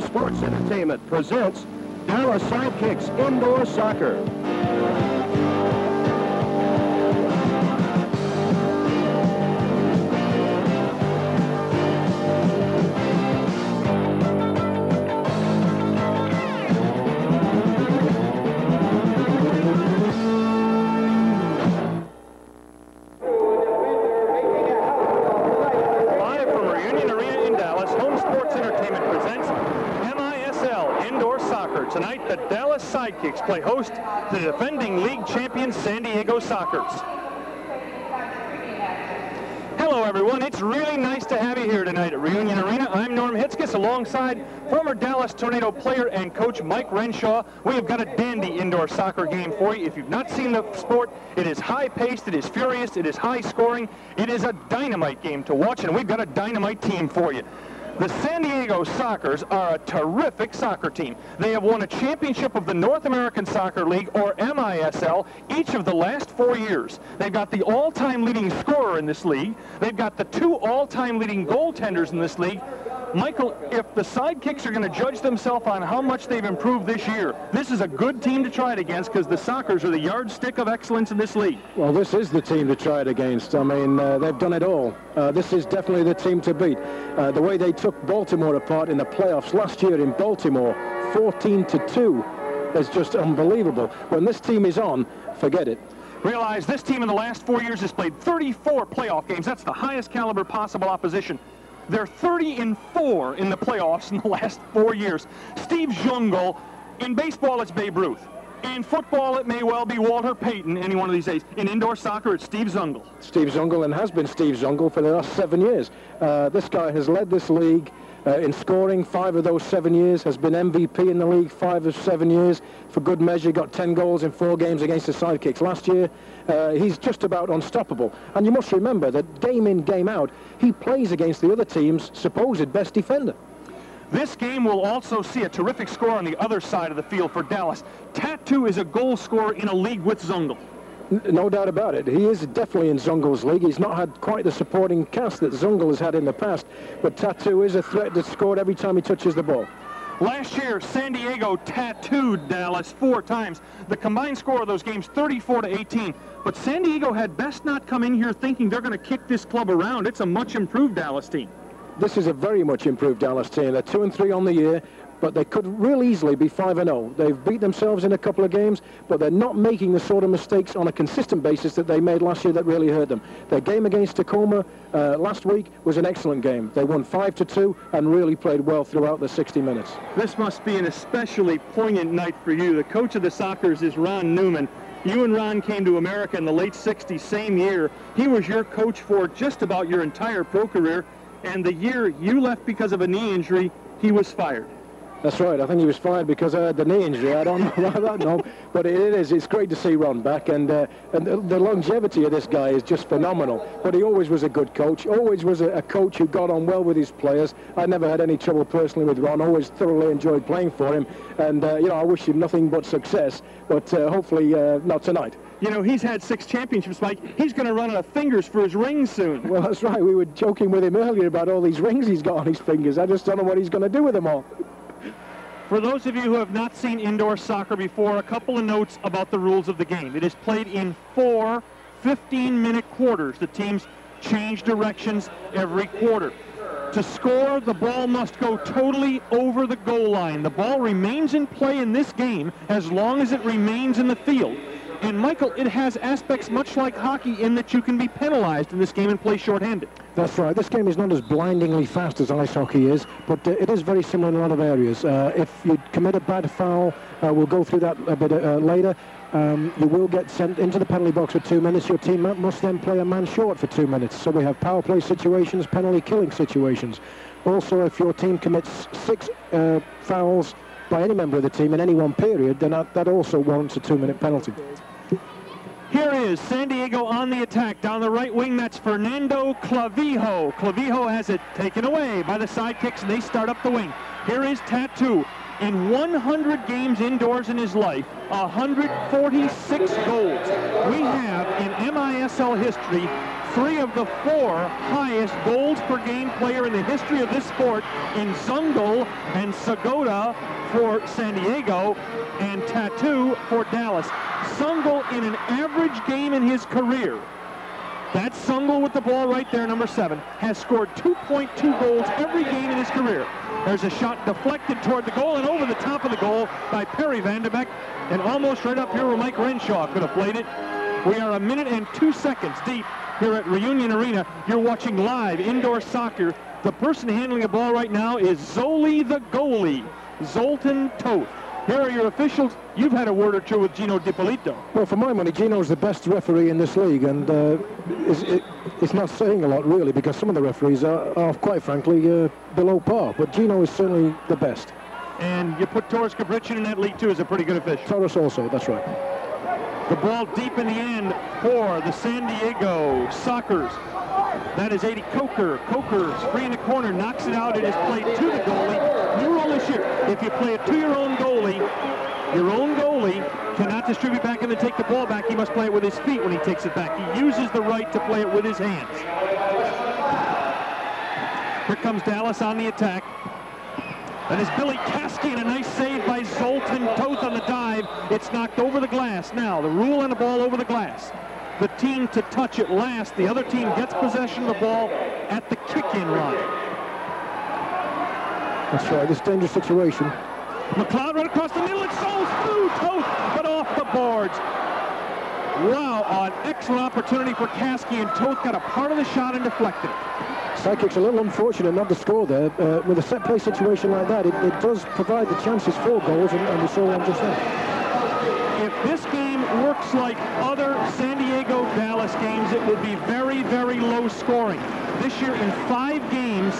Sports Entertainment presents Dallas Sidekicks Indoor Soccer. Play host to the defending league champion San Diego Sockers. Hello, everyone. It's really nice to have you here tonight at Reunion Arena. I'm Norm Hitzges alongside former Dallas Tornado player and coach Mike Renshaw. We have got a dandy indoor soccer game for you. If you've not seen the sport, it is high-paced, it is furious, it is high-scoring, it is a dynamite game to watch, and we've got a dynamite team for you. The San Diego Sockers are a terrific soccer team. They have won a championship of the North American Soccer League, or MISL, each of the last four years. They've got the all-time leading scorer in this league. They've got the two all-time leading goaltenders in this league. Michael, if the sidekicks are going to judge themselves on how much they've improved this year, this is a good team to try it against because the Sockers are the yardstick of excellence in this league. Well, this is the team to try it against. I mean, uh, they've done it all. Uh, this is definitely the team to beat. Uh, the way they took Baltimore apart in the playoffs last year in Baltimore, 14 to 2, is just unbelievable. When this team is on, forget it. Realize this team in the last four years has played 34 playoff games. That's the highest caliber possible opposition. They're 30 and 4 in the playoffs in the last four years. Steve Zungul, in baseball, it's Babe Ruth. In football, it may well be Walter Payton any one of these days. In indoor soccer, it's Steve Zungul. Steve Zungul and has been Steve Zungul for the last seven years. Uh, this guy has led this league uh, in scoring five of those seven years, has been MVP in the league five of seven years. For good measure, got 10 goals in four games against the sidekicks last year. Uh, he's just about unstoppable. And you must remember that game in, game out, he plays against the other team's supposed best defender. This game will also see a terrific score on the other side of the field for Dallas. Tatu is a goal scorer in a league with Zungul. N- No doubt about it. He is definitely in Zungul's league. He's not had quite the supporting cast that Zungul has had in the past, but Tatu is a threat that's scored every time he touches the ball. Last year, San Diego tattooed Dallas four times. The combined score of those games, 34 to 18. But San Diego had best not come in here thinking they're going to kick this club around. It's a much improved Dallas team. This is a very much improved Dallas team. They're two and three on the year, but they could real easily be five and zero. They've beat themselves in a couple of games, but they're not making the sort of mistakes on a consistent basis that they made last year that really hurt them. Their game against Tacoma uh, last week was an excellent game. They won five to two and really played well throughout the 60 minutes. This must be an especially poignant night for you. The coach of the Sockers is Ron Newman. You and Ron came to America in the late 60s, same year. He was your coach for just about your entire pro career. And the year you left because of a knee injury, he was fired. That's right. I think he was fired because I had the knee injury. I don't know. I don't know. But it is. It's great to see Ron back, and uh, and the, the longevity of this guy is just phenomenal. But he always was a good coach. Always was a, a coach who got on well with his players. I never had any trouble personally with Ron. Always thoroughly enjoyed playing for him, and uh, you know I wish him nothing but success. But uh, hopefully uh, not tonight. You know, he's had six championships, Mike. He's going to run out of fingers for his rings soon. Well, that's right. We were joking with him earlier about all these rings he's got on his fingers. I just don't know what he's going to do with them all. For those of you who have not seen indoor soccer before, a couple of notes about the rules of the game. It is played in four 15-minute quarters. The teams change directions every quarter. To score, the ball must go totally over the goal line. The ball remains in play in this game as long as it remains in the field. And Michael, it has aspects much like hockey in that you can be penalized in this game and play shorthanded. That's right. This game is not as blindingly fast as ice hockey is, but uh, it is very similar in a lot of areas. Uh, if you commit a bad foul, uh, we'll go through that a bit uh, later. Um, you will get sent into the penalty box for two minutes. Your team must then play a man short for two minutes. So we have power play situations, penalty killing situations. Also, if your team commits six uh, fouls by any member of the team in any one period, then that, that also warrants a two-minute penalty. Here is San Diego on the attack. Down the right wing, that's Fernando Clavijo. Clavijo has it taken away by the sidekicks, and they start up the wing. Here is Tatu. In 100 games indoors in his life, 146 goals. We have in MISL history three of the four highest goals per game player in the history of this sport in Zungul and Segota for San Diego and Tatu for Dallas. Zungul in an average game in his career that's Zungul with the ball right there, number seven, has scored 2.2 goals every game in his career. There's a shot deflected toward the goal and over the top of the goal by Perry Vanderbeck, and almost right up here where Mike Renshaw could have played it. We are a minute and two seconds deep here at Reunion Arena. You're watching live indoor soccer. The person handling the ball right now is Zoli the goalie, Zoltan Toth. Here are your officials. You've had a word or two with Gino DiPolito. Well, for my money, Gino's the best referee in this league, and uh, it's, it, it's, not saying a lot, really, because some of the referees are, are quite frankly, uh, below par. But Gino is certainly the best. And you put Torres Cabrichin in that league, too, as a pretty good official. Torres also, that's right. The ball deep in the end for the San Diego Sockers. That is Ade Coker. Coker's free in the corner, knocks it out. It is played to the goalie. New rule this year, if you play it to your own goalie, your own goalie cannot distribute back and then take the ball back. He must play it with his feet when he takes it back. He uses the right to play it with his hands. Here comes Dallas on the attack. That is Billy Caskey and a nice save by Zoltan Toth on the dive. It's knocked over the glass. Now, the rule on the ball over the glass the team to touch it last. The other team gets possession of the ball at the kick-in line. That's right, this dangerous situation. McLeod right across the middle, it goes through Toth, but off the boards. Wow, an excellent opportunity for Caskey, and Toth got a part of the shot and deflected it. Sidekicks a little unfortunate not to score there. Uh, with a set play situation like that, it, it, does provide the chances for goals, and, and we saw one just there. If this game works like other San Diego-Dallas games, it will be very, very low scoring. This year, in five games,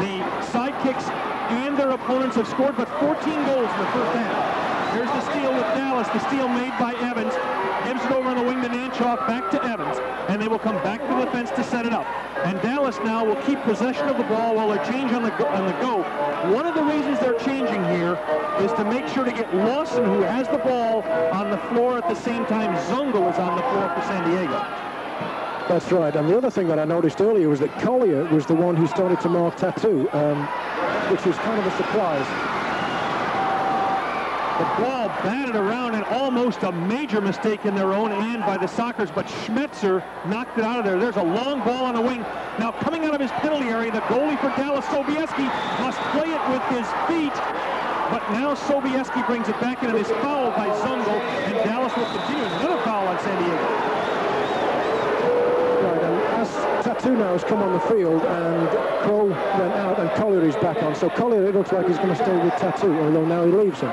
the sidekicks and their opponents have scored but 14 goals in the first half. Here's the steal with Dallas, the steal made by Evans. It over the wing to Nanchoff, back to Evans, and they will come back to the fence to set it up. And Dallas now will keep possession of the ball while they change on the go, on the go. One of the reasons they're changing here is to make sure to get Lawson, who has the ball, on the floor at the same time Zungul is on the floor for San Diego. That's right. And the other thing that I noticed earlier was that Collier was the one who started to mark Tatu, um, which was kind of a surprise. The ball batted around and almost a major mistake in their own end by the Sockers, but Schmetzer knocked it out of there. There's a long ball on the wing. Now coming out of his penalty area, the goalie for Dallas, Sobieski, must play it with his feet. But now Sobieski brings it back and is fouled by Zungul, and Dallas will continue. Another foul on San Diego. Right, and as Tatu now has come on the field and Crow went out and Collier is back on. So Collier, it looks like he's going to stay with Tatu, although now he leaves him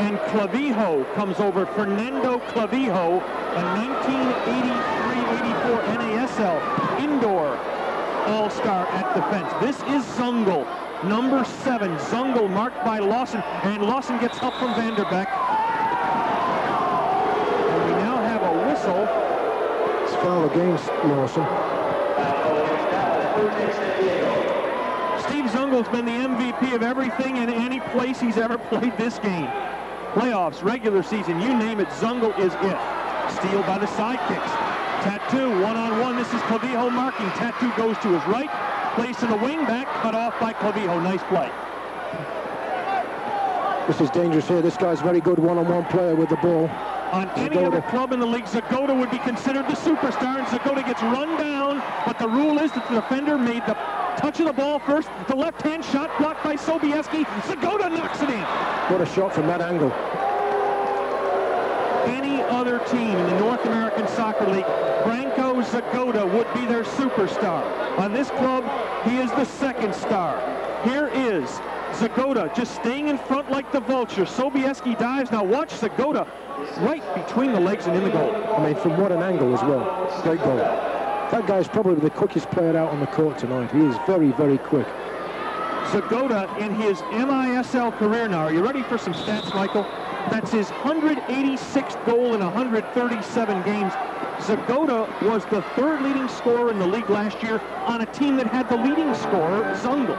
and Clavijo comes over. Fernando Clavijo, a 1983-84 NASL indoor all-star at defense. This is Zungul, number seven. Zungul marked by Lawson, and Lawson gets up from Vanderbeck. And we now have a whistle. It's foul against Lawson. Steve Zungul's been the MVP of everything in any place he's ever played this game playoffs, regular season, you name it, Zungul is it. Steal by the sidekicks. Tatu, one-on-one. This is Clavijo marking. Tatu goes to his right, place in the wing back, cut off by Clavijo. Nice play. This is dangerous here. This guy's a very good one-on-one player with the ball. On any other club in the league, Segota would be considered the superstar, and Segota gets run down, but the rule is that the defender made the touch of the ball first. The left-hand shot blocked by Sobieski. Segota knocks it in. What a shot from that angle. Any other team in the North American Soccer League, Branko Segota would be their superstar. On this club, he is the second star. Here is Segota just staying in front like the vulture. Sobieski dives. Now watch Segota right between the legs and in the goal. I mean, from what an angle as well. Great goal. That guy's probably the quickest player out on the court tonight. He is very, very quick. Segota in his MISL career now. Are you ready for some stats, Michael? That's his 186th goal in 137 games. Segota was the third leading scorer in the league last year on a team that had the leading scorer, Zungul.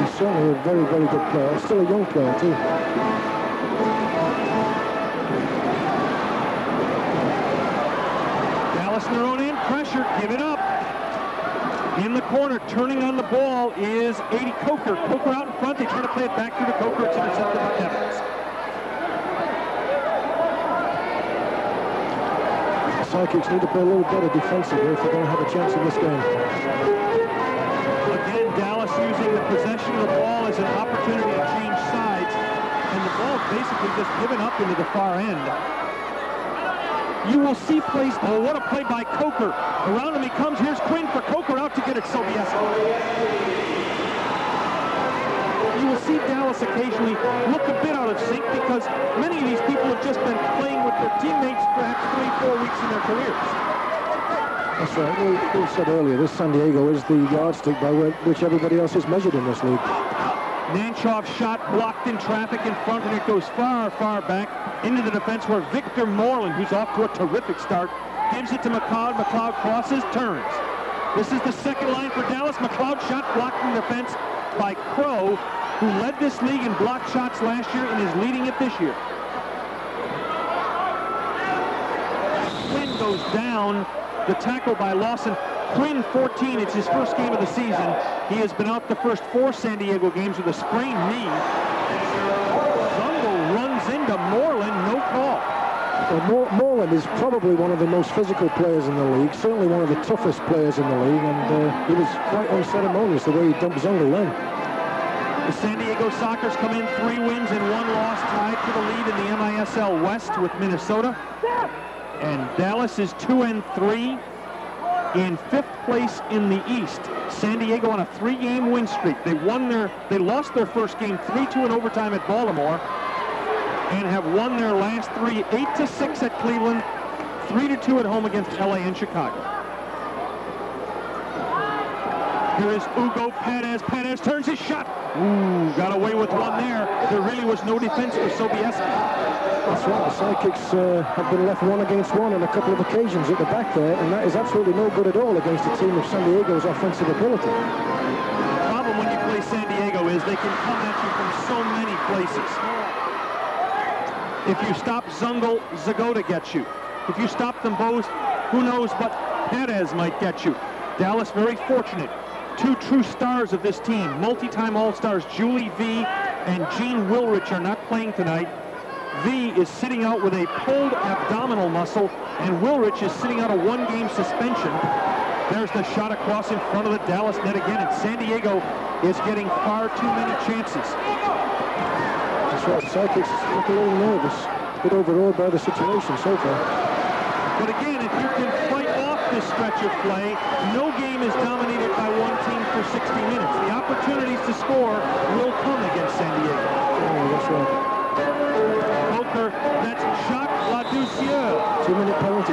He's certainly a very, very good player. Still a young player, too. Pressure, give it up. In the corner, turning on the ball is Ade Coker. Coker out in front. They try to play it back through to Coker. It's intercepted by Evans. Sidekicks need to play a little better defensively if they're going to have a chance in this game. Again, Dallas using the possession of the ball as an opportunity to change sides. And the ball basically just given up into the far end. You will see plays. Oh, what a play by Coker. Around him he comes. Here's Quinn for Coker out to get it Sobieski. You will see Dallas occasionally look a bit out of sync because many of these people have just been playing with their teammates perhaps three, four weeks in their careers. That's right. We, we said earlier, this San Diego is the yardstick by which everybody else is measured in this league. Nanchoff shot blocked in traffic in front, and it goes far, far back into the defense where Victor Moreland, who's off to a terrific start, gives it to McLeod. McLeod crosses, turns. This is the second line for Dallas. McLeod shot blocked in defense by Crow, who led this league in block shots last year and is leading it this year. Quinn goes down. The tackle by Lawson Quinn 14, it's his first game of the season. He has been out the first four San Diego games with a sprained knee. Zungul runs into Moreland, no call. Well, Moreland is probably one of the most physical players in the league, certainly one of the toughest players in the league, and uh, he was quite unceremonious the way he dumped Zungul then. The San Diego Sockers come in three wins and one loss, tied for the lead in the MISL West with Minnesota. And Dallas is two and three in fifth place in the East. San Diego on a three-game win streak. They won their, they lost their first game 3-2 in overtime at Baltimore, and have won their last three, 8 to 6 at Cleveland, 3 to 2 at home against LA and Chicago. Here is Hugo Perez. Perez turns his shot. Ooh, got away with one there. There really was no defense for Sobieski. That's right, the sidekicks uh, have been left one against one on a couple of occasions at the back there, and that is absolutely no good at all against a team of San Diego's offensive ability. The problem when you play San Diego is they can come at you from so many places. If you stop Zungul, Segota gets you. If you stop them both, who knows but Perez might get you. Dallas very fortunate. Two true stars of this team, multi-time All-Stars Juli Veee and Gene Wilrich are not playing tonight. Veee is sitting out with a pulled abdominal muscle, and Wilrich is sitting out a one-game suspension. There's the shot across in front of the Dallas net again, and San Diego is getting far too many chances. That's right, Sidekicks look a little nervous, a bit overawed by the situation so far. But again, if you can fight off this stretch of play, no game is dominated by one team for 60 minutes. The opportunities to score will come against San Diego. Oh, that's right. That's Jacques Ladouceur. Two-minute penalty.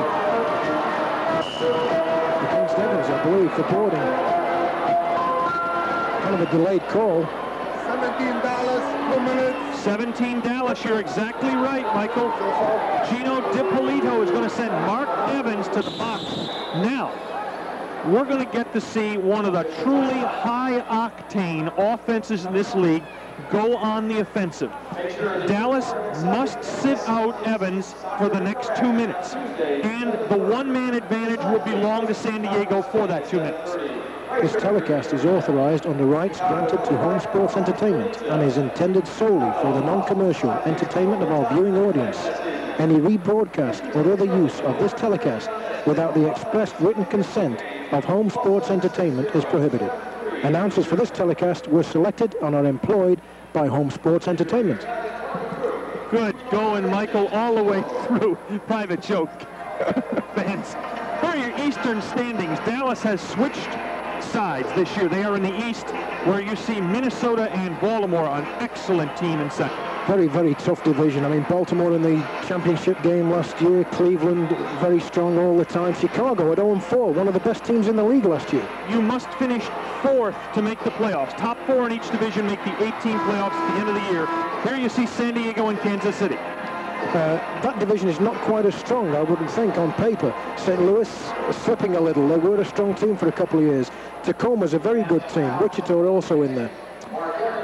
Against Evans, I believe, for boarding. Kind of a delayed call. 17 Dallas, two minutes. 17 Dallas, you're exactly right, Michael. Gino DiPolito is going to send Mark Evans to the box. Now, we're going to get to see one of the truly high-octane offenses in this league go on the offensive. Dallas must sit out Evans for the next two minutes. And the one-man advantage will belong to San Diego for that two minutes. This telecast is authorized on the rights granted to Home Sports Entertainment and is intended solely for the non-commercial entertainment of our viewing audience. Any rebroadcast or other use of this telecast without the expressed written consent of Home Sports Entertainment is prohibited. Announcers for this telecast were selected and are employed by Home Sports Entertainment. Good going, Michael, all the way through. Private joke, fans. For your Eastern standings, Dallas has switched sides this year. They are in the East, where you see Minnesota and Baltimore, an excellent team in second. Very, very tough division. I mean, Baltimore in the championship game last year, Cleveland very strong all the time. Chicago at 0-4, one of the best teams in the league last year. You must finish fourth to make the playoffs. Top four in each division make the 18 playoffs at the end of the year. Here you see San Diego and Kansas City. Uh, that division is not quite as strong, I wouldn't think, on paper. St. Louis slipping a little. They were a strong team for a couple of years. Tacoma's a very good team. Wichita also in there.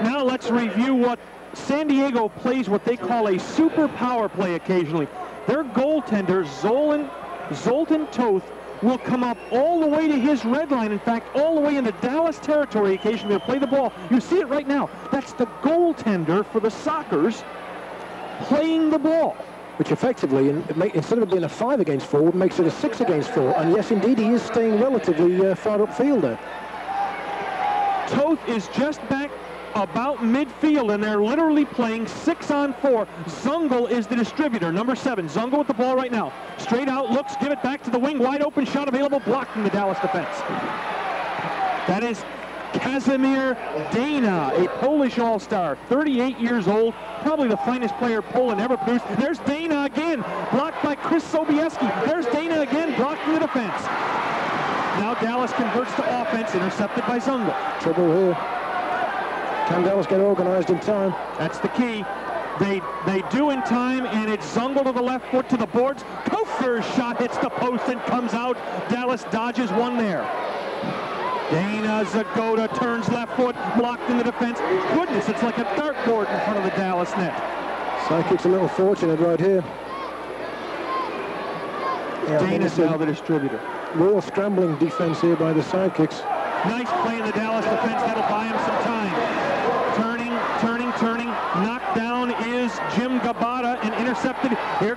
Now let's review what San Diego plays what they call a super power play occasionally. Their goaltender, Zolan, Zoltan Toth, will come up all the way to his red line. In fact, all the way into Dallas territory. Occasionally, they'll play the ball. You see it right now. That's the goaltender for the Sockers playing the ball. Which effectively, instead of being a five against four, makes it a six against four. And yes, indeed, he is staying relatively uh, far upfield there. Toth is just back about midfield, and they're literally playing six on four. Zungul is the distributor, number seven. Zungul with the ball right now. Straight out, looks, give it back to the wing. Wide open shot available, from the Dallas defense. That is Kazimierz Deyna, a Polish all-star, 38 years old, probably the finest player Poland ever produced. There's Deyna again, blocked by Chris Sobieski. There's Deyna again, blocked from the defense. Now Dallas converts to offense, intercepted by Zungul. Trouble here. Can Dallas get organized in time? That's the key. They they do in time, and it's Zungul to the left foot to the boards. Kofler's shot hits the post and comes out. Dallas dodges one there. Deyna Segota turns left foot, blocked in the defense. Goodness, it's like a dartboard in front of the Dallas net. Sidekicks a little fortunate right here. Yeah, Deyna's now the distributor. Real scrambling defense here by the sidekicks. Nice play in the Dallas defense. That'll buy him some time. Turning, turning, turning. Knocked down is Jim Gabarra and intercepted. Here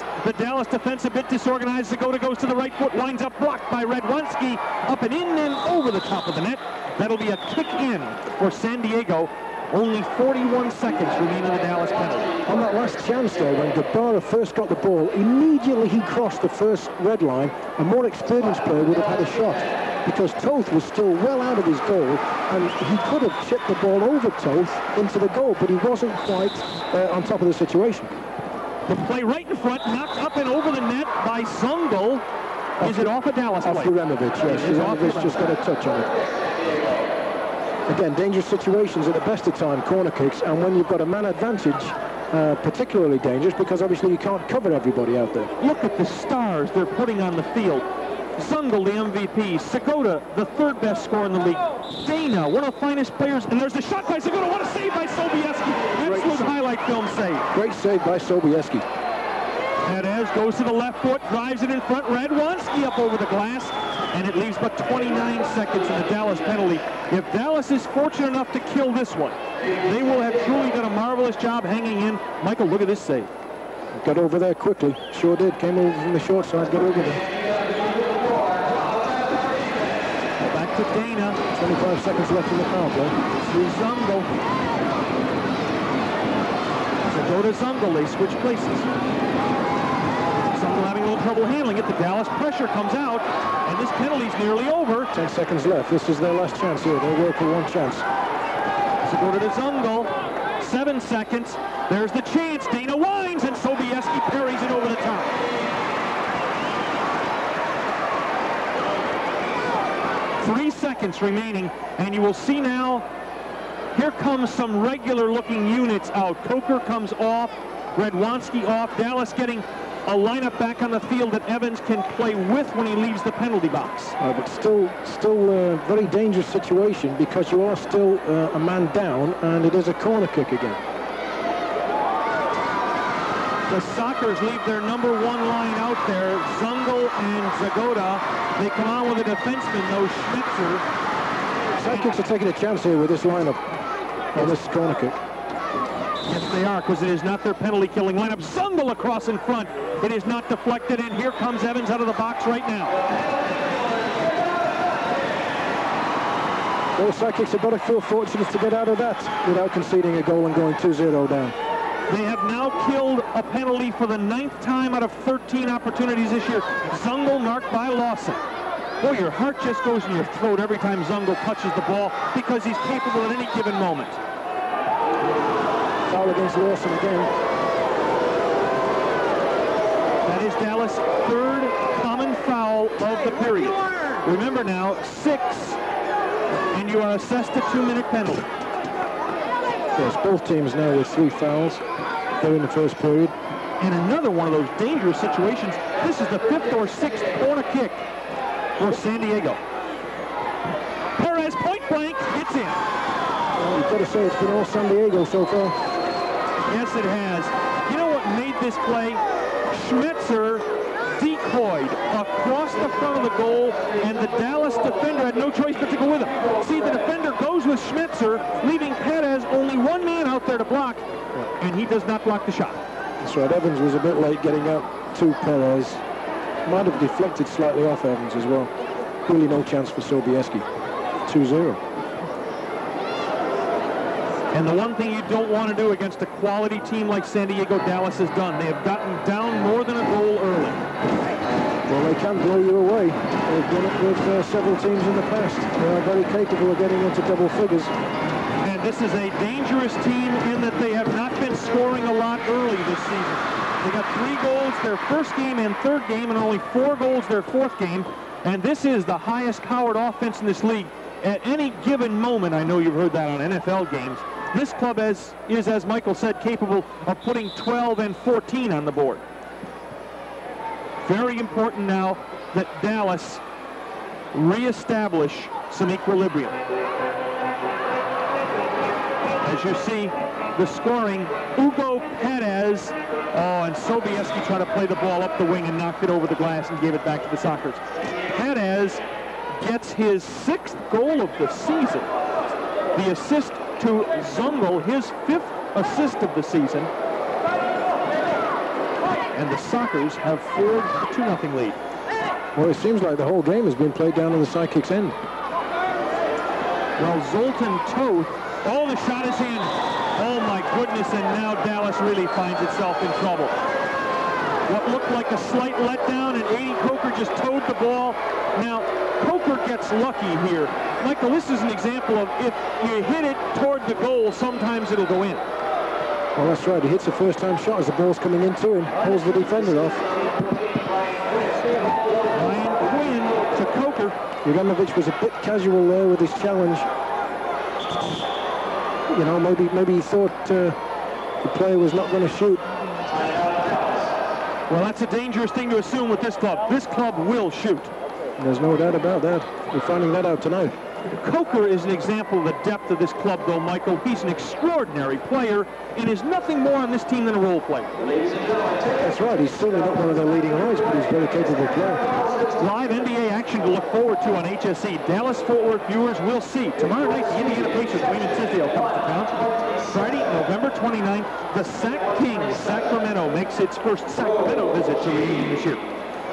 The Dallas defense a bit disorganized. Segota goes to the right foot, winds up blocked by Radwanski. Up and in and over the top of the net. That'll be a kick in for San Diego. Only 41 seconds remain in the Dallas penalty. On that last chance though, when Gabarra first got the ball, immediately he crossed the first red line. A more experienced player would have had a shot because Toth was still well out of his goal and he could have chipped the ball over Toth into the goal, but he wasn't quite uh, on top of the situation. The play right in front, knocked up and over the net by Zungul. Is it off a Dallas off play? Juremovic, yes. Juremovic just got a touch on it. Again, dangerous situations at the best of time, corner kicks, and when you've got a man advantage, uh, particularly dangerous because obviously you can't cover everybody out there. Look at the stars they're putting on the field. Zungul, the MVP. Segota, the third best scorer in the league. Deyna, one of the finest players. And there's the shot by Segota. What a save by Sobieski. Absolute highlight film save. Great save by Sobieski. Perez goes to the left foot, drives it in front. Radwanski up over the glass. And it leaves but 29 seconds in the Dallas penalty. If Dallas is fortunate enough to kill this one, they will have truly done a marvelous job hanging in. Michael, look at this save. Got over there quickly. Sure did. Came over from the short side, got over there. To Deyna. 25 seconds left in the power play. To Zungul. So go to Zungul. They switch places. Zungul having a little trouble handling it. The Dallas pressure comes out, and this penalty's nearly over. 10 seconds left. This is their last chance here. They'll work for one chance. Segota to Zungul. Seven seconds. There's the chance. Deyna winds, and Sobieski parries it over the top. Three seconds remaining, and you will see now, here comes some regular-looking units out. Coker comes off, Radwanski off, Dallas getting a lineup back on the field that Evans can play with when he leaves the penalty box. Uh, but still, still a very dangerous situation because you are still uh, a man down, and it is a corner kick again. The Sockers leave their number one line out there, Zungul and Segota. They come on with a defenseman, though, Schmetzer. Sidekicks are taking a chance here with this lineup on this corner kick. Yes, they are, because it is not their penalty-killing lineup. Zungul across in front. It is not deflected, and here comes Evans out of the box right now. Both sidekicks have got to feel fortunate to get out of that without conceding a goal and going 2-0 down. They have now killed a penalty for the ninth time out of 13 opportunities this year. Zungul marked by Lawson. Boy, your heart just goes in your throat every time Zungul touches the ball because he's capable at any given moment. Foul against Lawson again. That is Dallas' third common foul of the period. Remember now, six, and you are assessed a two-minute penalty. Yes, both teams now with three fouls in the first period. And another one of those dangerous situations. This is the fifth or sixth corner kick for San Diego. Perez point blank hits in. Well, you've got to say it's been all San Diego so far. Yes, it has. You know what made this play? Schmetzer decoyed across the front of the goal, and the Dallas defender had no choice but to go with him. See, the defender goes with Schmetzer, leaving Perez only one man out there to block, and he does not block the shot. That's right. Evans was a bit late getting out to Perez. Might have deflected slightly off Evans as well. Really no chance for Sobieski. 2-0. And the one thing you don't want to do against a quality team like San Diego Dallas has done, they have gotten down more than a goal early. Well, they can blow you away. They've done it with uh, several teams in the past. They are very capable of getting into double figures. This is a dangerous team in that they have not been scoring a lot early this season. They got three goals their first game and third game, and only four goals their fourth game. And this is the highest powered offense in this league. At any given moment, I know you've heard that on NFL games, this club has, is, as Michael said, capable of putting 12 and 14 on the board. Very important now that Dallas reestablish some equilibrium. As you see, the scoring, Hugo Perez, oh, and Sobieski tried to play the ball up the wing and knocked it over the glass and gave it back to the Sockers. Perez gets his sixth goal of the season. The assist to Zungel, his fifth assist of the season. And the Sockers have forged a 2-0 lead. Well, it seems like the whole game has been played down on the sidekick's end. Well, Zoltan Toth, oh, the shot is in. Oh, my goodness, and now Dallas really finds itself in trouble. What looked like a slight letdown, and Ade Coker just towed the ball. Now, Coker gets lucky here. Michael, this is an example of if you hit it toward the goal, sometimes it'll go in. Well, that's right. He hits the first-time shot as the ball's coming into him, pulls the defender off. Brian Quinn to Coker. Juranovic was a bit casual there with his challenge. You know, maybe maybe he thought uh, the player was not going to shoot. Well, that's a dangerous thing to assume with this club. This club will shoot. There's no doubt about that. We're finding that out tonight. Coker is an example of the depth of this club, though, Michael. He's an extraordinary player and is nothing more on this team than a role player. That's right. He's certainly not one of their leading lights, but he's very capable player. Live NBA action to look forward to on HSE. Dallas-Fort Worth viewers will see. Tomorrow night, the Indiana Pacers, Wayman Tisdale comes to town. Friday, November 29th, the Sac Kings, Sacramento, makes its first Sacramento visit to the Reunion this year.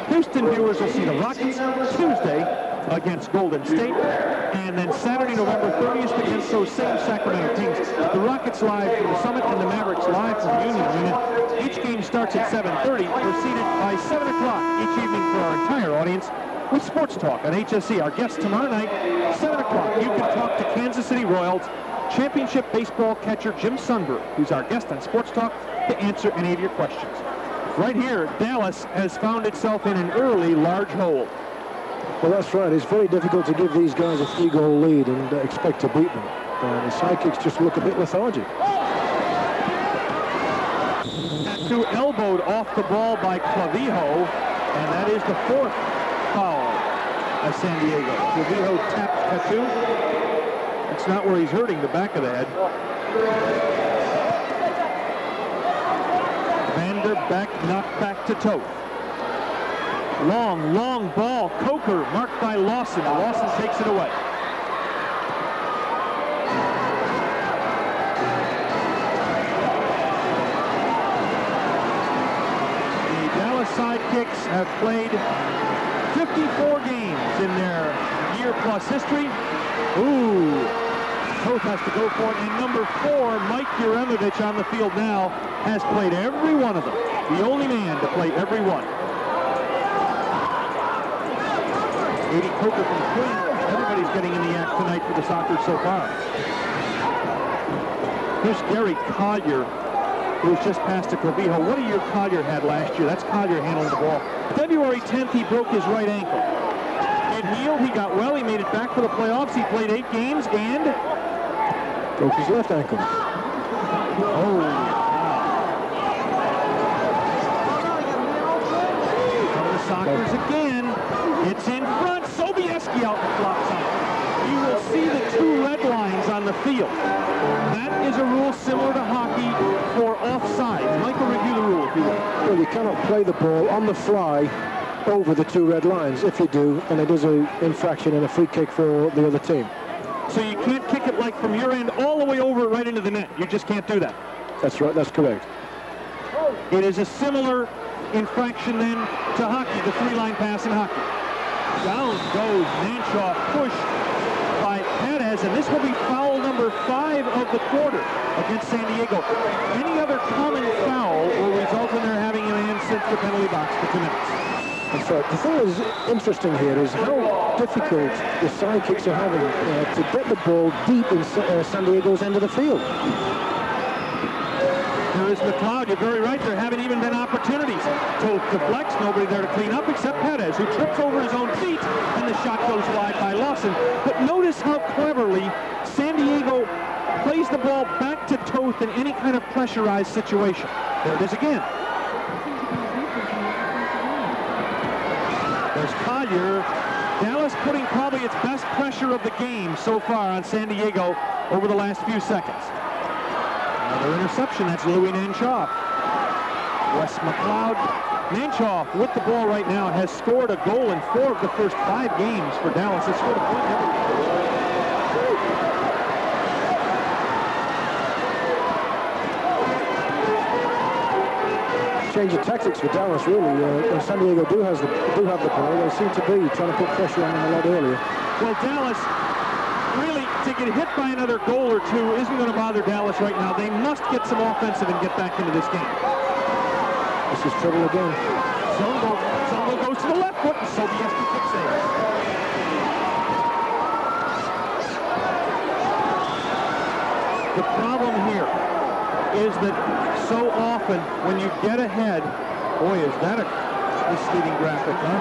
Houston viewers will see the Rockets Tuesday against Golden State, and then Saturday, November 30th against those same Sacramento Kings. The Rockets live from the Summit and the Mavericks live from Union Arena. Each game starts at 7.30, preceded by 7 o'clock each evening for our entire audience with Sports Talk on HSE. Our guest tomorrow night, 7 o'clock, you can talk to Kansas City Royals championship baseball catcher Jim Sundberg, who's our guest on Sports Talk, to answer any of your questions. Right here, Dallas has found itself in an early large hole. Well, that's right. It's very difficult to give these guys a three-goal lead and uh, expect to beat them. Uh, the sidekicks just look a bit lethargic. Two elbowed off the ball by Clavijo, and that is the fourth foul of San Diego. Clavijo tapped Tatu. It's not where he's hurting the back of the head. Vander Beck knocked back to Toth. Long, long ball. Coker marked by Lawson. Lawson takes it away. The Dallas Sidekicks have played 54 games in their year-plus history. Ooh, Toth has to go for it. And number four, Mike Juranovic on the field now, has played every one of them. The only man to play every one. Ade Coker from Quinn. Everybody's getting in the act tonight for the soccer so far. Here's Gary Collier, who was just passed to Clavijo. What a year Collier had last year. That's Collier handling the ball. February 10th, he broke his right ankle. It healed. He got well. He made it back for the playoffs. He played eight games and... Broke his left ankle. Oh, Sockers again. It's in front. Sobieski out the flop side. You will see the two red lines on the field. That is a rule similar to hockey for offside. Michael, review the rule if you will. Well, you cannot play the ball on the fly over the two red lines. If you do, then it is an infraction and a free kick for the other team. So you can't kick it like from your end all the way over right into the net. You just can't do that. That's right. That's correct. It is a similar infraction then to hockey, the three-line pass in hockey. Down goes Nanchoff, pushed by Perez, and this will be foul number five of the quarter against San Diego. Any other common foul will result in their having a man sent to the penalty box for two minutes. That's right. The thing that's interesting here is how difficult the sidekicks are having uh, to get the ball deep in uh, San Diego's end of the field. There is McLeod. You're very right. There haven't even been opportunities. Toth deflects. Nobody there to clean up except Perez, who trips over his own feet, and the shot goes wide by Lawson. But notice how cleverly San Diego plays the ball back to Toth in any kind of pressurized situation. There it is again. Dallas putting probably its best pressure of the game so far on San Diego over the last few seconds. Another interception, that's Louis Nanchoff. Wes McLeod. Nanchoff with the ball right now has scored a goal in four of the first five games for Dallas. Scored a point every Change of tactics for Dallas, really. Uh, San Diego do, has the, do have the ball. They seem to be trying to put pressure on them a lot earlier. Well, Dallas, really, to get hit by another goal or two isn't going to bother Dallas right now. They must get some offensive and get back into this game. This is trouble again. Zungo, Zungo goes to the left foot, and Sobieski kicks in. The is that so often when you get ahead, boy, is that a misleading graphic, huh?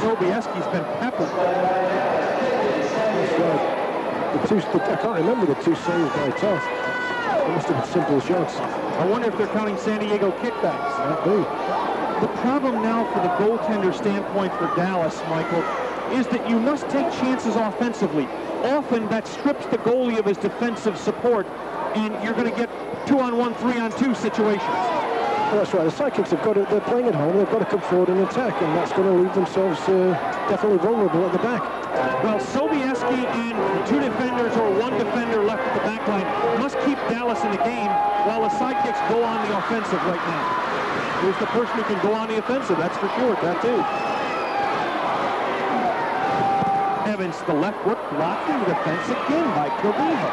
Sobieski's been peppered. The two, the, I can't remember the two saves by Toth. They must have been simple shots. I wonder if they're counting San Diego kickbacks. Might be. The problem now for the goaltender standpoint for Dallas, Michael, is that you must take chances offensively. Often that strips the goalie of his defensive support, and you're going to get two-on-one, three-on-two situations. That's right. The sidekicks have got to, they're playing at home. They've got to come forward and attack, and that's going to leave themselves uh, definitely vulnerable at the back. Well, Sobieski and two defenders or one defender left at the back line must keep Dallas in the game while the sidekicks go on the offensive right now. Who's the person who can go on the offensive? That's for sure. That too. Evans, the left foot blocked in the defense again by Clavijo.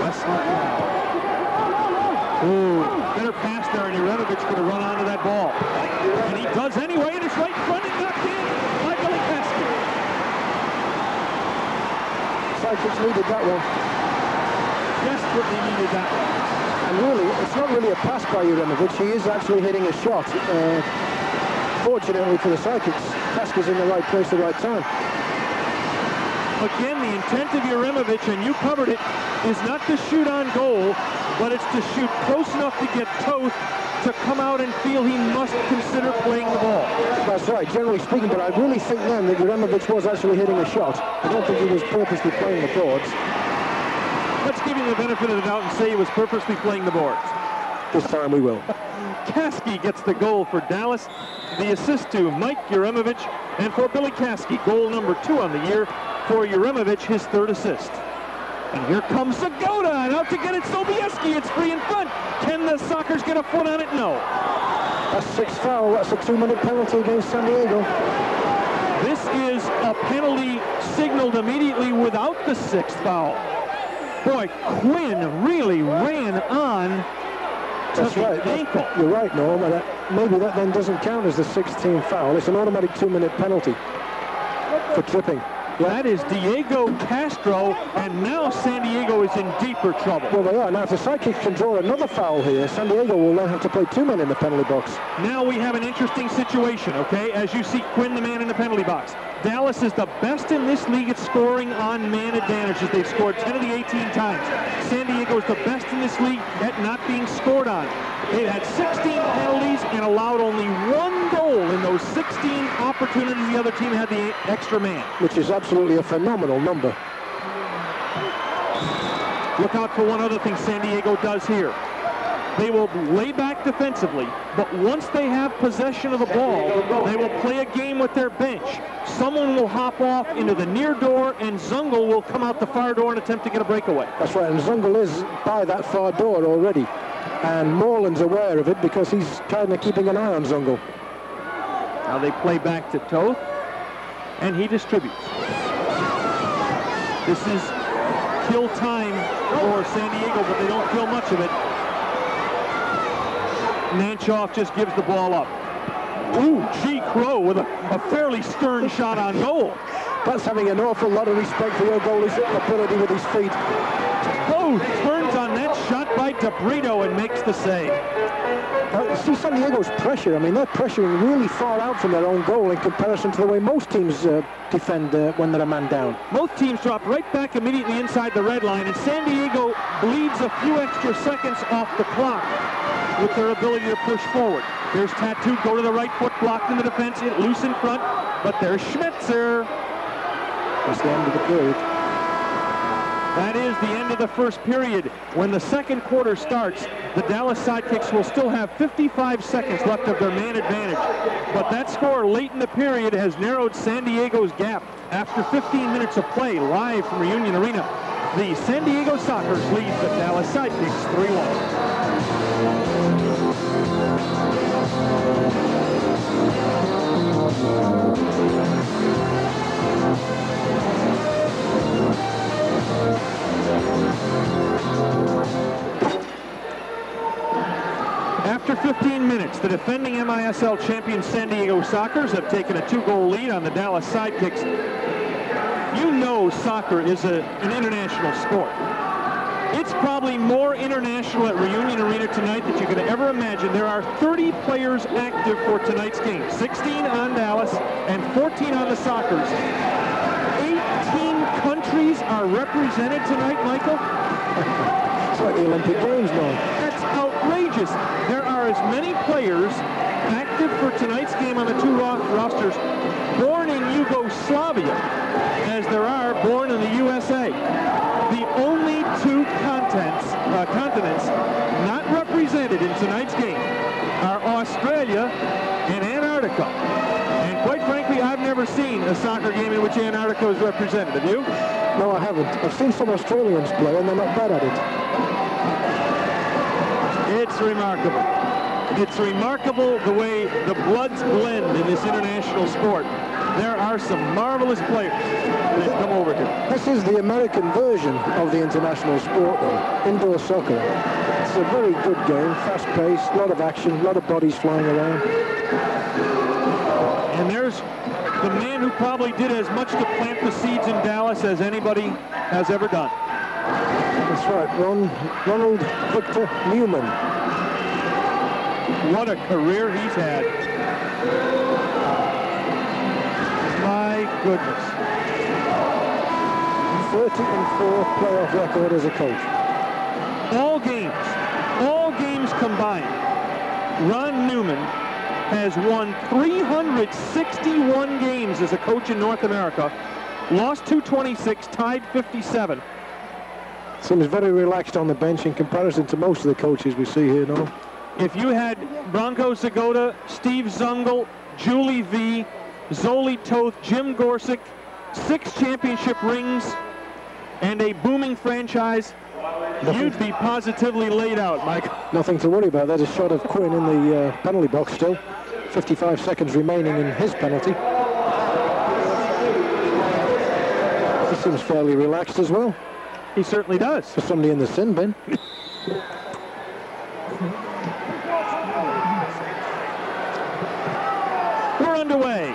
Wesley now. Ooh, better pass there, and Urinovich could have run onto that ball. And he does anyway, and it's right in front and knocked in by Billy Caskey. Sidekicks needed that one. Desperately needed that one. And really, it's not really a pass by Urimovich. He is actually hitting a shot. Uh, fortunately for the sidekicks, Caskey's in the right place at the right time. Again, intent of Urimovich, and you covered it, is not to shoot on goal, but it's to shoot close enough to get Toth to come out and feel he must consider playing the ball. That's right, generally speaking, but I really think then that Urimovich was actually hitting a shot. I don't think he was purposely playing the boards. Let's give him the benefit of the doubt and say he was purposely playing the boards. This time we will. Caskey gets the goal for Dallas. The assist to Mike Urimovich. And for Billy Caskey, goal number two on the year. For Urimovich, his third assist. And here comes Segota, and out to get it, Sobieski. It's free in front. Can the Sockers get a foot on it? No. That's six foul. That's a two-minute penalty against San Diego. This is a penalty signaled immediately without the sixth foul. Boy, Quinn really ran on That's right. You're right, Norm. and that- Maybe that then doesn't count as the 16th foul. It's an automatic two-minute penalty for tripping. That is Diego Castro, and now San Diego is in deeper trouble. Well, they are. Now, if the sidekicks can draw another foul here, San Diego will then have to play two men in the penalty box. Now we have an interesting situation, okay? As you see Quinn, the man in the penalty box. Dallas is the best in this league at scoring on man advantages. They've scored 10 of the 18 times. San Diego is the best in this league at not being scored on. They've had 16 penalties and allowed only one goal in those 16 opportunities the other team had the extra man. which is absolutely a phenomenal number. Look out for one other thing San Diego does here. they will lay back defensively, but once they have possession of the ball, they will play a game with their bench. Someone will hop off into the near door, and Zungul will come out the far door and attempt to get a breakaway. That's right, and Zungul is by that far door already. And Moreland's aware of it because he's kind of keeping an eye on Zungul. Now they play back to Toth, and he distributes. This is kill time for San Diego, but they don't kill much of it. Nanchoff just gives the ball up. Ooh, G. Crow with a, a fairly stern shot on goal. That's having an awful lot of respect for your goalie's ability with his feet. Oh, turns on that shot by DeBrito and makes the save. Uh, see San Diego's pressure. I mean, they're pressuring really far out from their own goal in comparison to the way most teams uh, defend uh, when they're a man down. Most teams drop right back immediately inside the red line, and San Diego bleeds a few extra seconds off the clock with their ability to push forward. There's Tatu, go to the right foot, blocked in the defense, loose in front, but there's Schmetzer. That's the end of the period. That is the end of the first period. When the second quarter starts, the Dallas Sidekicks will still have 55 seconds left of their man advantage. But that score late in the period has narrowed San Diego's gap. After 15 minutes of play, live from Reunion Arena, the San Diego Sockers lead the Dallas Sidekicks 3-1. After 15 minutes, the defending MISL champion San Diego Sockers have taken a two-goal lead on the Dallas Sidekicks. You know soccer is a, an international sport. It's probably more international at Reunion Arena tonight than you could ever imagine. There are 30 players active for tonight's game, 16 on Dallas and 14 on the Sockers. 18 countries are represented tonight, Michael. it's like the Olympic Games now. That's outrageous. There are as many players active for tonight's game on the two rosters born in Yugoslavia as there are born in the USA. The only two contents, uh, continents not represented in tonight's game are Australia and Antarctica. And quite frankly, I've never seen a soccer game in which Antarctica is represented. Have you? No, I haven't. I've seen some Australians play, and they're not bad at it. It's remarkable. It's remarkable the way the bloods blend in this international sport. There are some marvelous players that come over here. This is the American version of the international sport, though, indoor soccer. It's a very good game, fast-paced, a lot of action, a lot of bodies flying around. And there's the man who probably did as much to plant the seeds in Dallas as anybody has ever done. That's right, Ron, Ronald Victor Newman. What a career he's had. My goodness. 30 and 4 playoff record as a coach. All games, all games combined, Ron Newman has won 361 games as a coach in North America, lost 226, tied 57. Seems very relaxed on the bench in comparison to most of the coaches we see here now. If you had Branko Segota, Steve Zungul, Juli Veee, Zoli Toth, Jim Gorsek, six championship rings, and a booming franchise, Nothing. you'd be positively laid out, Mike. Nothing to worry about. There's a shot of Quinn in the uh, penalty box still. 55 seconds remaining in his penalty. He seems fairly relaxed as well. He certainly does. For somebody in the sin bin. We're underway.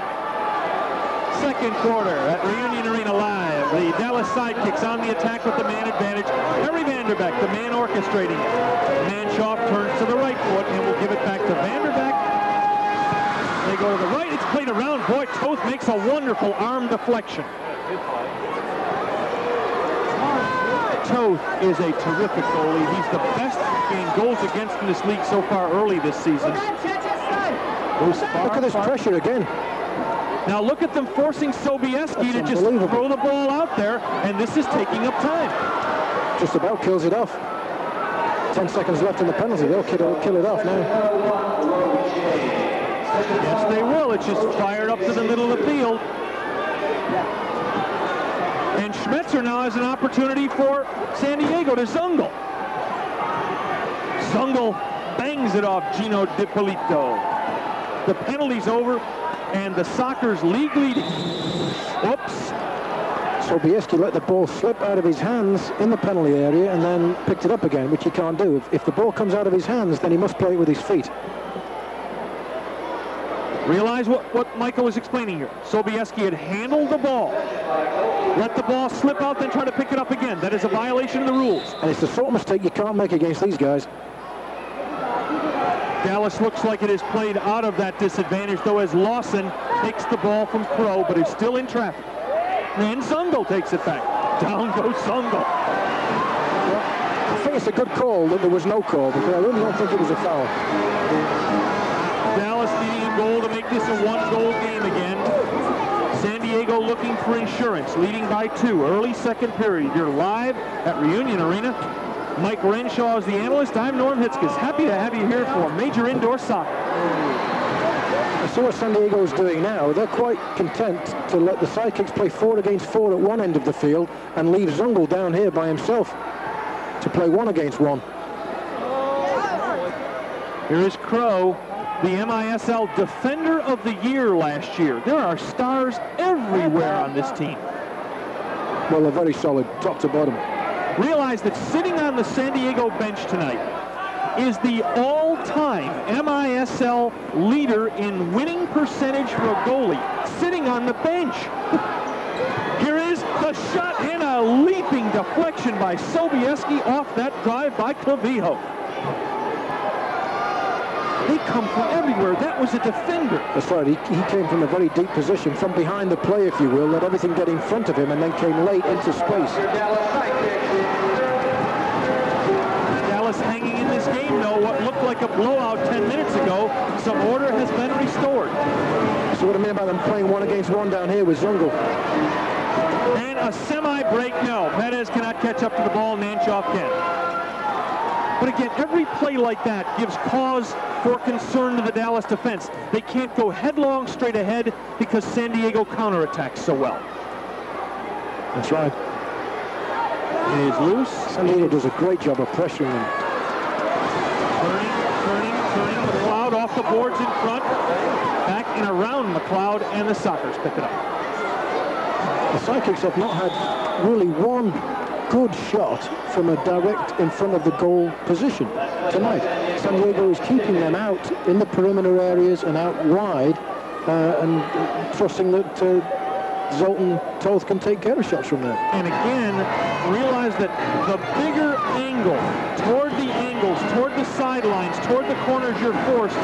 Second quarter at Reunion Arena Live. The Dallas Sidekicks on the attack with the man advantage. Harry Vanderbeck, the man orchestrating it. Nanchoff turns to the right foot and will give it back to Vanderbeck. They go to the right. It's played around. Boy, Toth makes a wonderful arm deflection. Toth is a terrific goalie. He's the best in goals against in this league so far early this season. Far, look at this pressure again. Now look at them forcing Sobieski to just throw the ball out there, and this is taking up time. Just about kills it off. 10 seconds left in the penalty. They'll kill it, kill it off now. Yes, they will. It's just fired up to the middle of the field. And Schmetzer now has an opportunity for San Diego to Zungul. Zungul bangs it off Gino DiPolito. The penalty's over, and the Sockers' league leading. Whoops. Sobieski let the ball slip out of his hands in the penalty area and then picked it up again, which he can't do. If, if the ball comes out of his hands, then he must play it with his feet. Realize what, what Michael was explaining here. Sobieski had handled the ball, let the ball slip out, then try to pick it up again. That is a violation of the rules. And it's the sort of mistake you can't make against these guys. Dallas looks like it is played out of that disadvantage, though, as Lawson takes the ball from Crow, but is still in traffic. And Zungul takes it back. Down goes Zungul. I think it's a good call that there was no call, because I really don't think it was a foul. Dallas needing a goal to make this a one-goal game again. San Diego looking for insurance, leading by two. Early second period. You're live at Reunion Arena. Mike Renshaw is the analyst. I'm Norm Hitzges. Happy to have you here for Major Indoor Soccer. I see what San Diego is doing now. They're quite content to let the sidekicks play four against four at one end of the field and leave Zungul down here by himself to play one against one. Here is Crow, the MISL Defender of the Year last year. There are stars everywhere on this team. Well, they're very solid, top to bottom. Realize that sitting on the San Diego bench tonight is the all-time MISL leader in winning percentage for a goalie, sitting on the bench. Here is the shot and a leaping deflection by Sobieski off that drive by Clavijo. They come from everywhere. That was a defender. That's right. He, he came from a very deep position, from behind the play, if you will, let everything get in front of him, and then came late into space. Like a blowout 10 minutes ago. Some order has been restored. So what I mean by them playing one against one down here with Zungul. And a semi-break, no. Perez cannot catch up to the ball. Nanchoff can. But again, every play like that gives cause for concern to the Dallas defense. They can't go headlong straight ahead because San Diego counterattacks so well. That's right. It is loose. San Diego does a great job of pressuring them. McLeod off the boards in front. Back and around McLeod, and the Sockers pick it up. The Sidekicks have not had really one good shot from a direct in front of the goal position tonight. San Diego is keeping them out in the perimeter areas and out wide uh, and trusting that uh, Zoltan Toth can take care of shots from there. And again, realize that the bigger angle, toward the angles, toward the sidelines, toward the corners you're forced,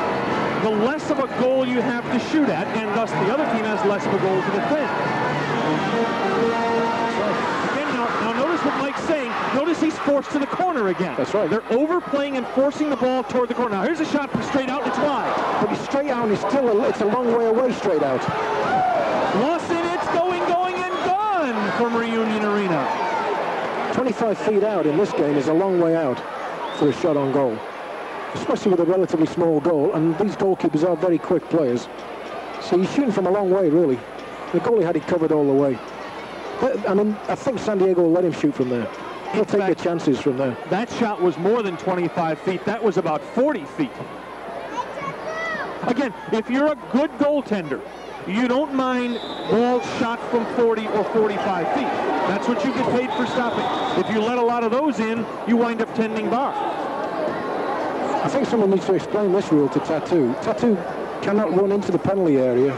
the less of a goal you have to shoot at, and thus the other team has less of a goal to defend. Again, now, now notice what Mike's saying. Notice he's forced to the corner again. That's right. They're overplaying and forcing the ball toward the corner. Now here's a shot from straight out, it's wide. But he's straight out and he's still a, it's a long way away straight out. Lawson, it's going, going, and gone from Reunion Arena. 25 feet out in this game is a long way out for a shot on goal, especially with a relatively small goal. And these goalkeepers are very quick players. So he's shooting from a long way, really. The goalie had it covered all the way. But, I mean, I think San Diego will let him shoot from there. He'll take fact- the chances from there. That shot was more than 25 feet. That was about 40 feet. Again, if you're a good goaltender, you don't mind balls shot from 40 or 45 feet. That's what you get paid for stopping. If you let a lot of those in, you wind up tending bar. I think someone needs to explain this rule to Tatu. Tatu cannot run into the penalty area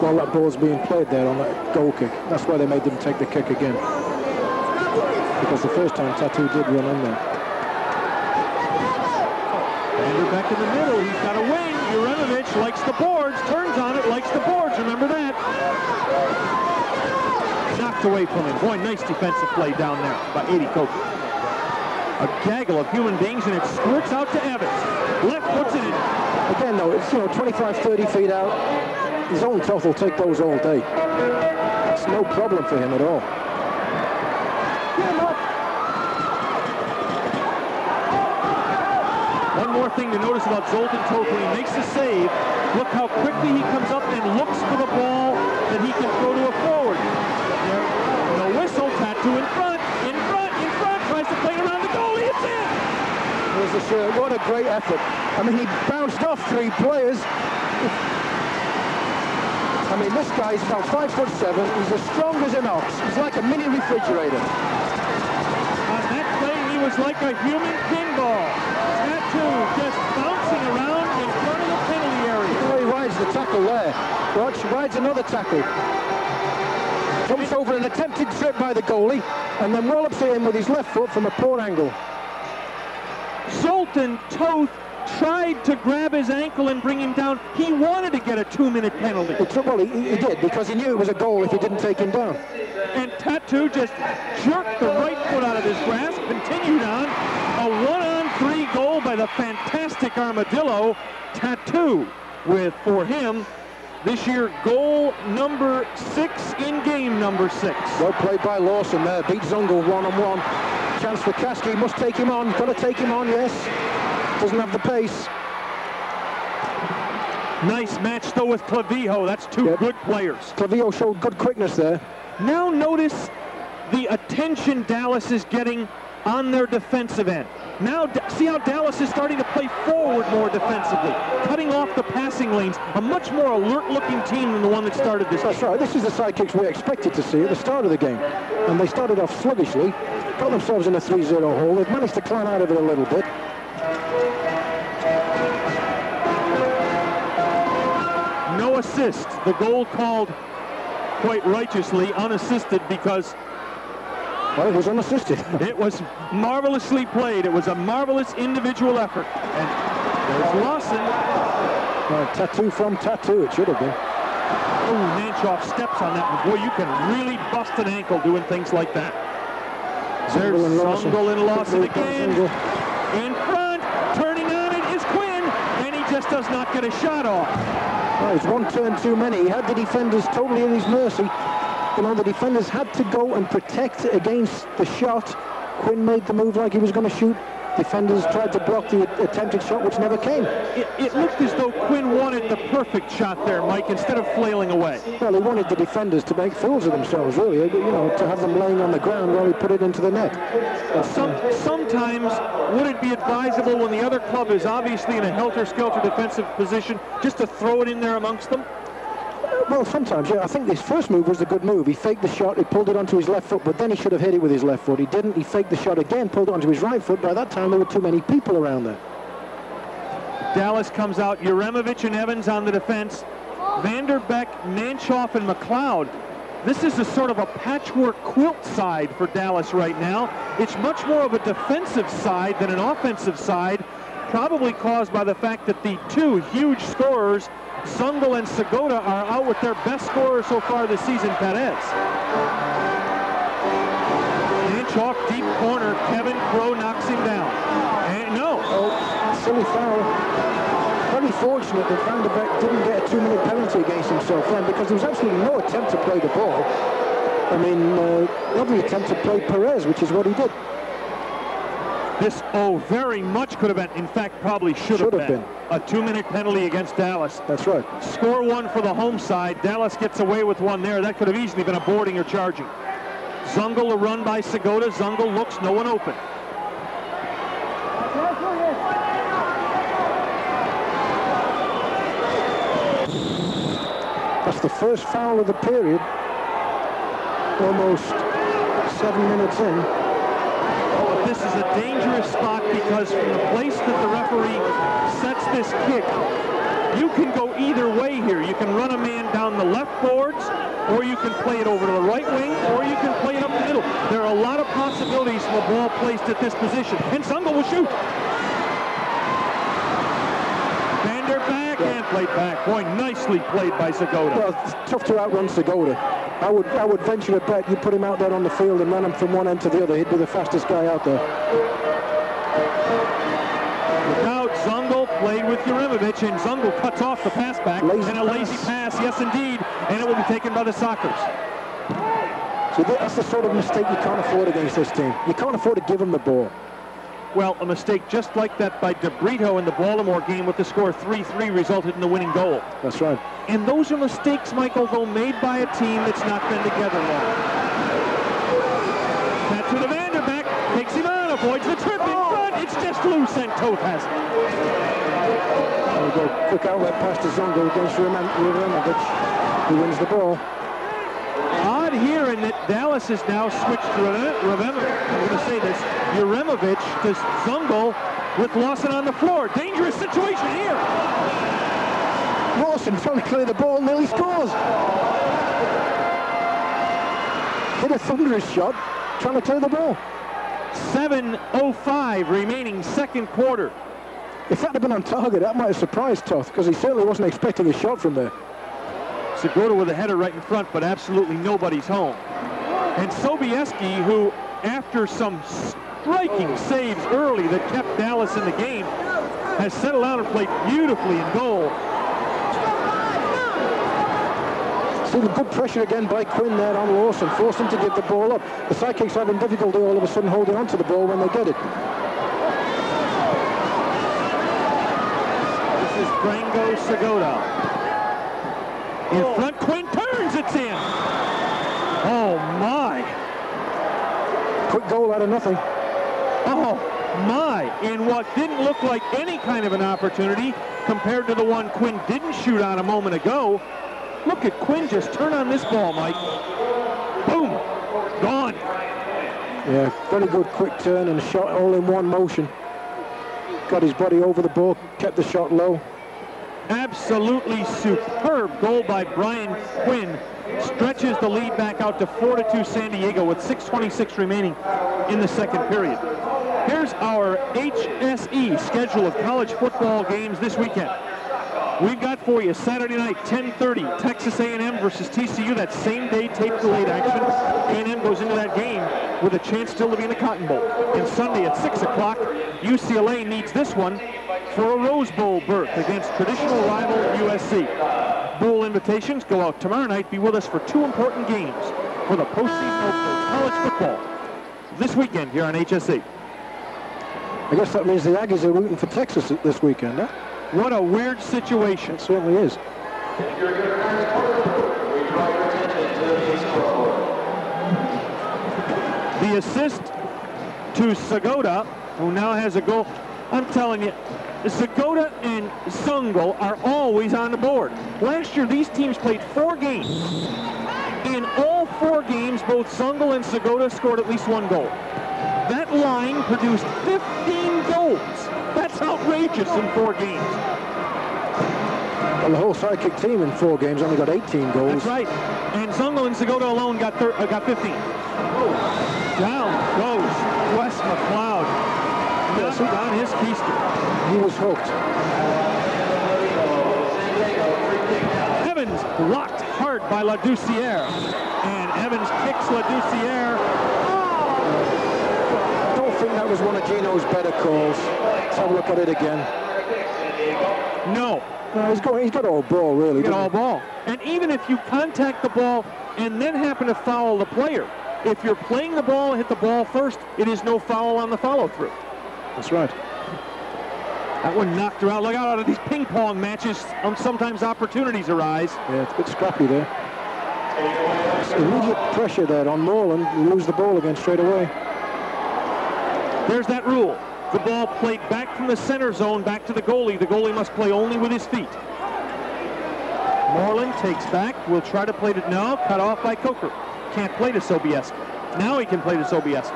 while that ball's being played there on that goal kick. That's why they made them take the kick again. Because the first time Tatu did run in there. Bender back in the middle. He's got a wing. Uremovich likes the boards, turns on it, likes the boards. Remember that. Knocked away from him. Boy, nice defensive play down there by Ade Coker. A gaggle of human beings, and it squirts out to Evans. Left puts it in. Again, though, it's, you know, 25, 30 feet out. His own Toth will take those all day. It's no problem for him at all. One more thing to notice about Zoltan Toth when he makes the save. Look how quickly he comes up and looks for the ball that he can throw to a forward. No whistle, Tatu in front, in front, in front, tries to play around the goalie, it's in! Uh, what a great effort. I mean, he bounced off three players. I mean, this guy's about five foot seven. He's as strong as an ox. He's like a mini refrigerator. On that play, he was like a human pinball. Tatu just bouncing around in front of the penalty area. Oh, he rides the tackle there. Watch, rides another tackle. Jumps over an attempted trip by the goalie, and then wallops it in with his left foot from a poor angle. Zoltan Toth tried to grab his ankle and bring him down. He wanted to get a two-minute penalty. Well, he, he did, because he knew it was a goal if he didn't take him down. And Tatu just jerked the right foot out of his grasp, continued on. A one-on-three goal by the fantastic Armadillo. Tatu with, for him, this year goal number six in game number six. Well played by Lawson there. Beat Zungul one-on-one. Chance for Caskey. Must take him on. Got to take him on, yes. Doesn't have the pace. Nice match, though, with Clavijo. That's two Yep. good players. Clavijo showed good quickness there. Now notice the attention Dallas is getting on their defensive end. Now see how Dallas is starting to play forward more defensively, cutting off the passing lanes. A much more alert-looking team than the one that started this That's game. right. This is the sidekicks we expected to see at the start of the game. And they started off sluggishly, got themselves in a 3-0 hole. They've managed to climb out of it a little bit. No assist. The goal called quite righteously unassisted because Well, it was unassisted. it was marvelously played. It was a marvelous individual effort. And there's Lawson. Uh, Tatu from Tatu, it should have been. Oh, Nanchoff steps on that. one. Boy, you can really bust an ankle doing things like that. There's Zungul and Lawson. Zungul and Lawson again. In front, turning on it is Quinn, and he just does not get a shot off. Well, it's one turn too many. He had the defenders totally in his mercy. You know, the defenders had to go and protect against the shot. Quinn made the move like he was going to shoot. Defenders tried to block the attempted shot, which never came. It, it looked as though Quinn wanted the perfect shot there, Mike, instead of flailing away. Well, he wanted the defenders to make fools of themselves, really. You know, to have them laying on the ground while he put it into the net. Some, uh, sometimes, would it be advisable when the other club is obviously in a helter-skelter defensive position just to throw it in there amongst them? Well, sometimes, yeah. I think this first move was a good move. He faked the shot, he pulled it onto his left foot, but then he should have hit it with his left foot. He didn't. He faked the shot again, pulled it onto his right foot. By that time, there were too many people around there. Dallas comes out, Uremovich and Evans on the defense, Vanderbeck, Nanchoff, and McLeod. This is a sort of a patchwork quilt side for Dallas right now. It's much more of a defensive side than an offensive side, probably caused by the fact that the two huge scorers, Zungul and Segota, are out with their best scorer so far this season, Perez. Nanchoff, deep corner, Kevin Crow knocks him down. And no, Oh, silly foul. Very fortunate that Vanderbeck didn't get a two-minute penalty against himself then because there was absolutely no attempt to play the ball. I mean, uh, lovely attempt to play Perez, which is what he did. This, oh, very much could have been, in fact, probably should, Should have have been, a two-minute penalty against Dallas. That's right. Score one for the home side. Dallas gets away with one there. That could have easily been a boarding or charging. Zungul a run by Segota. Zungul looks, no one open. That's the first foul of the period. Almost seven minutes in. This is a dangerous spot because from the place that the referee sets this kick, you can go either way here. You can run a man down the left boards, or you can play it over to the right wing, or you can play it up the middle. There are a lot of possibilities from a ball placed at this position. And Zungul will shoot. Vander back and played back. Boy, nicely played by Segota. Well, tough to outrun Segota. I would, I would venture a bet you put him out there on the field and run him from one end to the other. He'd be the fastest guy out there. Out, Zungul played with Uremovich, and Zungul cuts off the pass back. Lazy and a lazy pass, yes indeed, and it will be taken by the Sockers. So that's the sort of mistake you can't afford against this team. You can't afford to give them the ball. Well, a mistake just like that by DeBrito in the Baltimore game with the score 3-3 resulted in the winning goal. That's right. And those are mistakes, Michael, though made by a team that's not been together long. That's to the Vanderbeck, takes him on, avoids the trip in front. It's just loose and Toth has it. There we go. Quick outlet pass to Zungul against Uremovich, who wins the ball. Odd here in that Dallas has now switched to Uremovich. I'm going to say this. To with Lawson on the floor. Dangerous situation here. Lawson trying to clear the ball, nearly scores. Hit a thunderous shot, trying to clear the ball. 7.05 remaining second quarter. If that had been on target, that might have surprised Toth, because he certainly wasn't expecting a shot from there. Segota with a header right in front, but absolutely nobody's home. And Sobieski, who after some striking saves early that kept Dallas in the game, has settled out and played beautifully in goal. See the good pressure again by Quinn there on Lawson, forced him to give the ball up. The sidekicks are having difficulty all of a sudden holding on to the ball when they get it. This is Branko Segota. In front, Quinn turns, it's in. Oh, my. Quick goal out of nothing. Oh, my. In what didn't look like any kind of an opportunity compared to the one Quinn didn't shoot on a moment ago. Look at Quinn just turn on this ball, Mike. Boom. Gone. Yeah, very good quick turn and shot all in one motion. Got his body over the ball, kept the shot low. Absolutely superb goal by Brian Quinn. Stretches the lead back out to 4-2 San Diego with 6.26 remaining in the second period. Here's our HSE schedule of college football games this weekend. We've got for you Saturday night, 10:30, Texas A&M versus TCU. That same day tape delayed action. A&M goes into that game with a chance still to be in the Cotton Bowl. And Sunday at 6 o'clock, UCLA needs this one for a Rose Bowl berth against traditional rival USC. Bowl invitations go out tomorrow night. Be with us for two important games for the postseason of college football this weekend here on HSE. I guess that means the Aggies are rooting for Texas this weekend, huh? What a weird situation. It certainly is. The assist to Segota, who now has a goal. I'm telling you, Segota and Zungul are always on the board. Last year, these teams played four games. In all four games, both Zungul and Segota scored at least one goal. That line produced 15 goals. That's outrageous in four games. Well, the whole sidekick team in four games only got 18 goals. That's right. And Zungul and Segota alone got uh, got 15. Down goes Wes McLeod. Knocked down his keister. He was hooked. Evans blocked hard by LaDoucière. And Evans kicks LaDoucière. I don't think that was one of Gino's better calls. Let's have a look at it again. No, No, he's got, he's got all ball, really. get doesn't all he? ball. And even if you contact the ball and then happen to foul the player, if you're playing the ball and hit the ball first, it is no foul on the follow-through. That's right. That one knocked her out. Look out, out of these ping pong matches, um, sometimes opportunities arise. Yeah, it's a bit scrappy there. It's immediate pressure there on Moreland. You lose the ball again straight away. There's that rule. The ball played back from the center zone back to the goalie. The goalie must play only with his feet. Moreland takes back. Will try to play it now. Cut off by Coker. Can't play to Sobieski. Now he can play to Sobieski.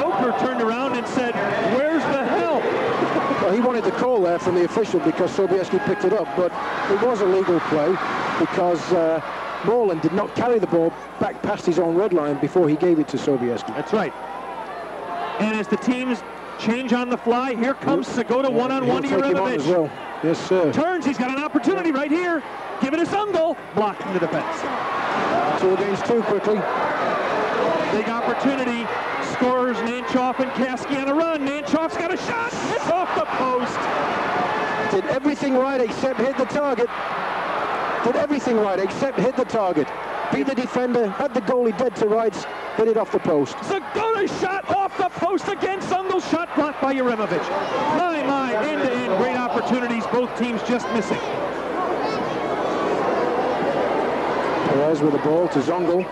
Coker turned around and said, where's the help? Well, he wanted the call there from the official because Sobieski picked it up, but it was a legal play because uh, Moreland did not carry the ball back past his own red line before he gave it to Sobieski. That's right. And as the teams change on the fly, here comes Segota one-on-one to He'll take him on as well. Yes, sir. Turns, he's got an opportunity right here. Give it a Zungul. Blocked in the defense. Two against two quickly. Big opportunity. Scorers Nanchoff and Caskey on a run. Nanchoff's got a shot. It's off the post. Did everything right except hit the target. Did everything right except hit the target. beat the defender, had the goalie dead to rights, hit it off the post. Segota shot off the post again. Zungul shot blocked by Uremovich. My, my, end-to-end great opportunities. Both teams just missing. Perez with the ball to Zungul.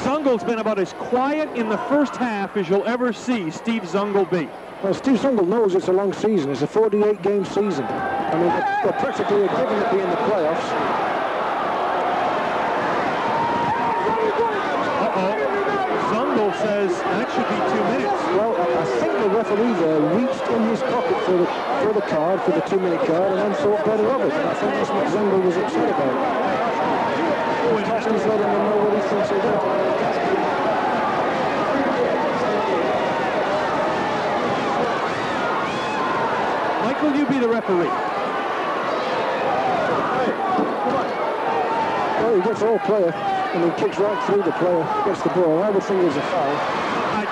Zungul's been about as quiet in the first half as you'll ever see Steve Zungul be. Well, Steve Zungul knows it's a long season. It's a 48-game season. I mean, they're, they're practically a given to be in the playoffs. Uh-oh. Zungul says that should be two minutes. Well, I think the referee there reached in his pocket for the for the card, for the two-minute card, and then thought better of it. And I think that's what Zungul was upset about. Letting him know what he thinks of that. Michael, you be the referee. Well, he gets all player, and he kicks right through the player, gets the ball. I would think it was a foul.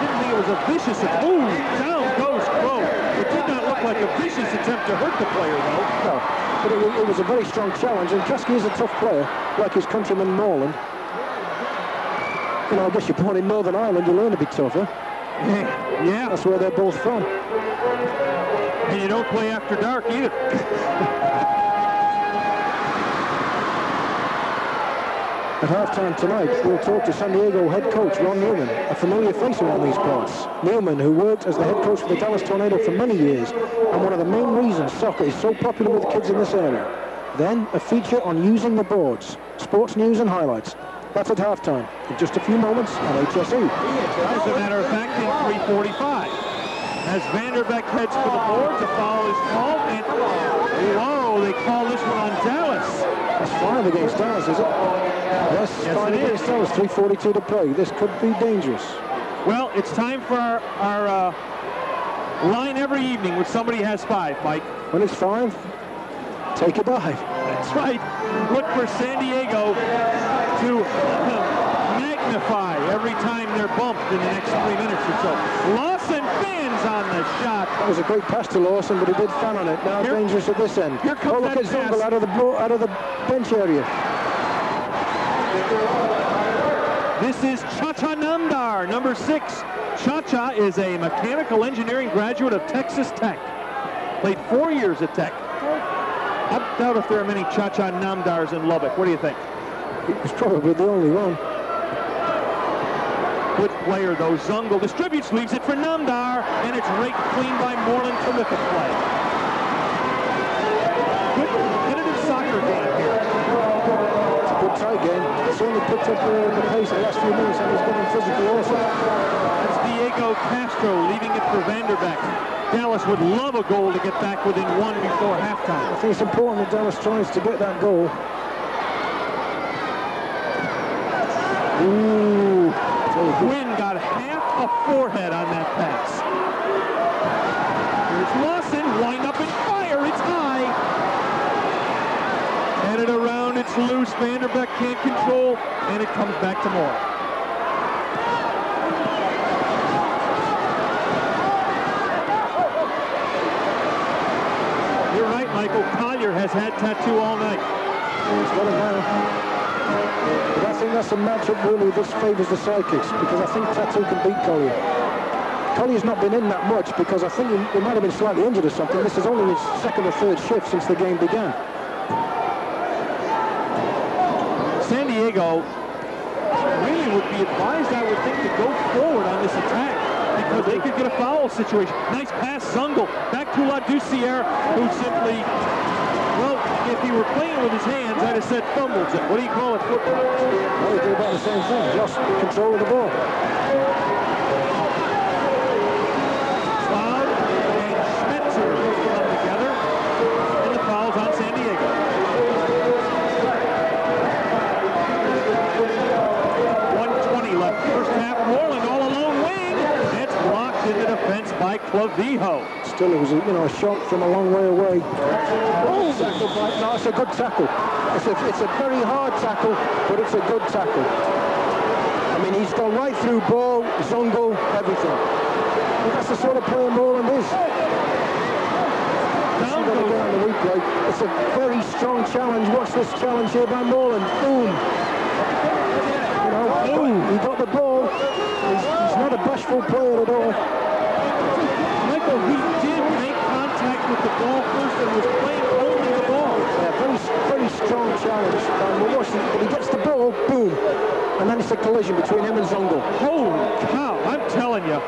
Didn't think it was a vicious. Ooh, down goes Crow. It did not look like a vicious attempt to hurt the player, though. No, but it, it was a very strong challenge, and Caskey is a tough player, like his countryman Moreland. You know, I guess you're born in Northern Ireland, you learn to be tougher. Yeah, That's where they're both from. and you don't play after dark either. At halftime tonight, we'll talk to San Diego head coach Ron Newman, a familiar face around these parts. Newman, who worked as the head coach for the Dallas Tornado for many years, and one of the main reasons soccer is so popular with kids in this area. Then, a feature on using the boards, sports news and highlights. That's at halftime, in just a few moments on HSE. As a matter of fact, in 345. As Vanderbeck heads for the boards, a foul is called, and whoa, they call this one on five against Dallas, is it? Yes, Yes, five it is. against Dallas, 3.42 to play. This could be dangerous. Well, it's time for our, our uh, line every evening when somebody has five, Mike. When it's five, take a dive. That's right. Look for San Diego to magnify every time they're bumped in the next three minutes or so. Lawson fans on the shot. That was a great pass to Lawson, but he did fan on it. Now Here- dangerous at this end. here comes oh, look that at Zungul out of the out of the bench area. This is Chacha Namdar, number six. Chacha is a mechanical engineering graduate of Texas Tech. Played four years at Tech. I doubt if there are many Chacha Namdars in Lubbock. What do you think? He's probably the only one. Good player, though. Zungul distributes, leaves it for Namdar, and it's raked clean by Moreland. Terrific play. Good competitive soccer game here. It's a good tight game. Certainly picked up uh, the pace the last few minutes and he's getting physical also. That's Diego Castro leaving it for Vanderbeck. Dallas would love a goal to get back within one before halftime. I think it's important that Dallas tries to get that goal. Ooh. Quinn got half a forehead on that pass. Here's Lawson, wind up and fire, it's high. Headed around, it's loose, Vanderbeck can't control, and it comes back to Moore. You're right, Michael. Collier has had Tatu all night. But I think that's a matchup really this favours the sidekicks because I think Tatu can beat Collier. Collier's not been in that much because I think he, he might have been slightly injured or something. This is only his second or third shift since the game began. San Diego really would be advised, I would think, to go forward on this attack because they could get a foul situation. Nice pass, Zungul, back to La Ducier, who simply, if he were playing with his hands, I'd have said fumbles it. What do you call it? Football. Well, did about the same thing, lost control of the ball. Cloud and Schmetzer come together, and the foul's on San Diego. 120 left. First half, Moreland all alone wing. It's blocked in the defense by Clavijo. It was a, you know a shot from a long way away. Oh, by, no, it's a good tackle. It's a, it's a very hard tackle, but it's a good tackle. I mean, he's gone right through ball, Zungul, everything. That's the sort of player Moreland is. Down got to go on the replay. It's a very strong challenge. Watch this challenge here by Moreland. Boom. You know, boom. He got the ball. He's, he's not a bashful player at all. Michael, he did make contact with the ball first and was playing only the ball. Yeah, very, very strong challenge by. But he gets the ball, boom. And then it's a collision between him and Zungul. Holy cow, I'm telling you.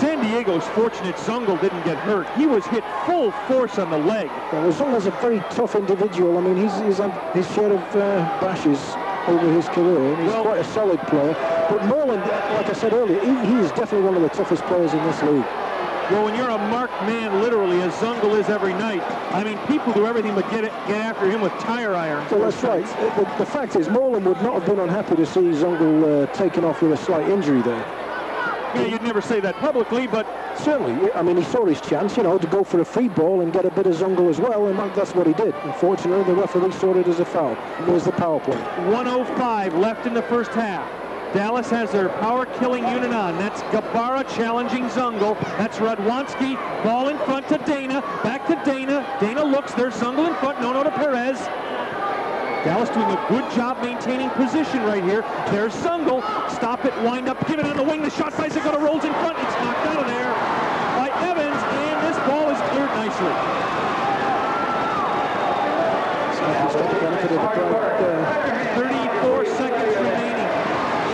San Diego's fortunate Zungul didn't get hurt. He was hit full force on the leg. Well, Zungul's a very tough individual. I mean, he's, he's had his share of uh, bashes over his career. He's Well- quite a solid player. But Moreland, like I said earlier, he, he is definitely one of the toughest players in this league. Well, when you're a marked man, literally, as Zungul is every night, I mean, people do everything but get it, get after him with tire irons. Well, that's right. The, the fact is, Moreland would not have been unhappy to see Zungul uh, taken off with a slight injury there. Yeah, you'd never say that publicly, but Certainly, I mean, he saw his chance, you know, to go for a free ball and get a bit of Zungul as well, and that's what he did. Unfortunately, the referee saw it as a foul. There's the power play. 105 left in the first half. Dallas has their power-killing unit on. That's Gabarra challenging Zungul. That's Radwanski. Ball in front to Deyna. Back to Deyna. Deyna looks. There's Zungul in front. No, no to Perez. Dallas doing a good job maintaining position right here. There's Zungul. Stop it, wind up, give it on the wing. The shot size got a rolls in front. It's knocked out of there by Evans, and this ball is cleared nicely. He's got the benefit of the crowd there. 34 seconds remaining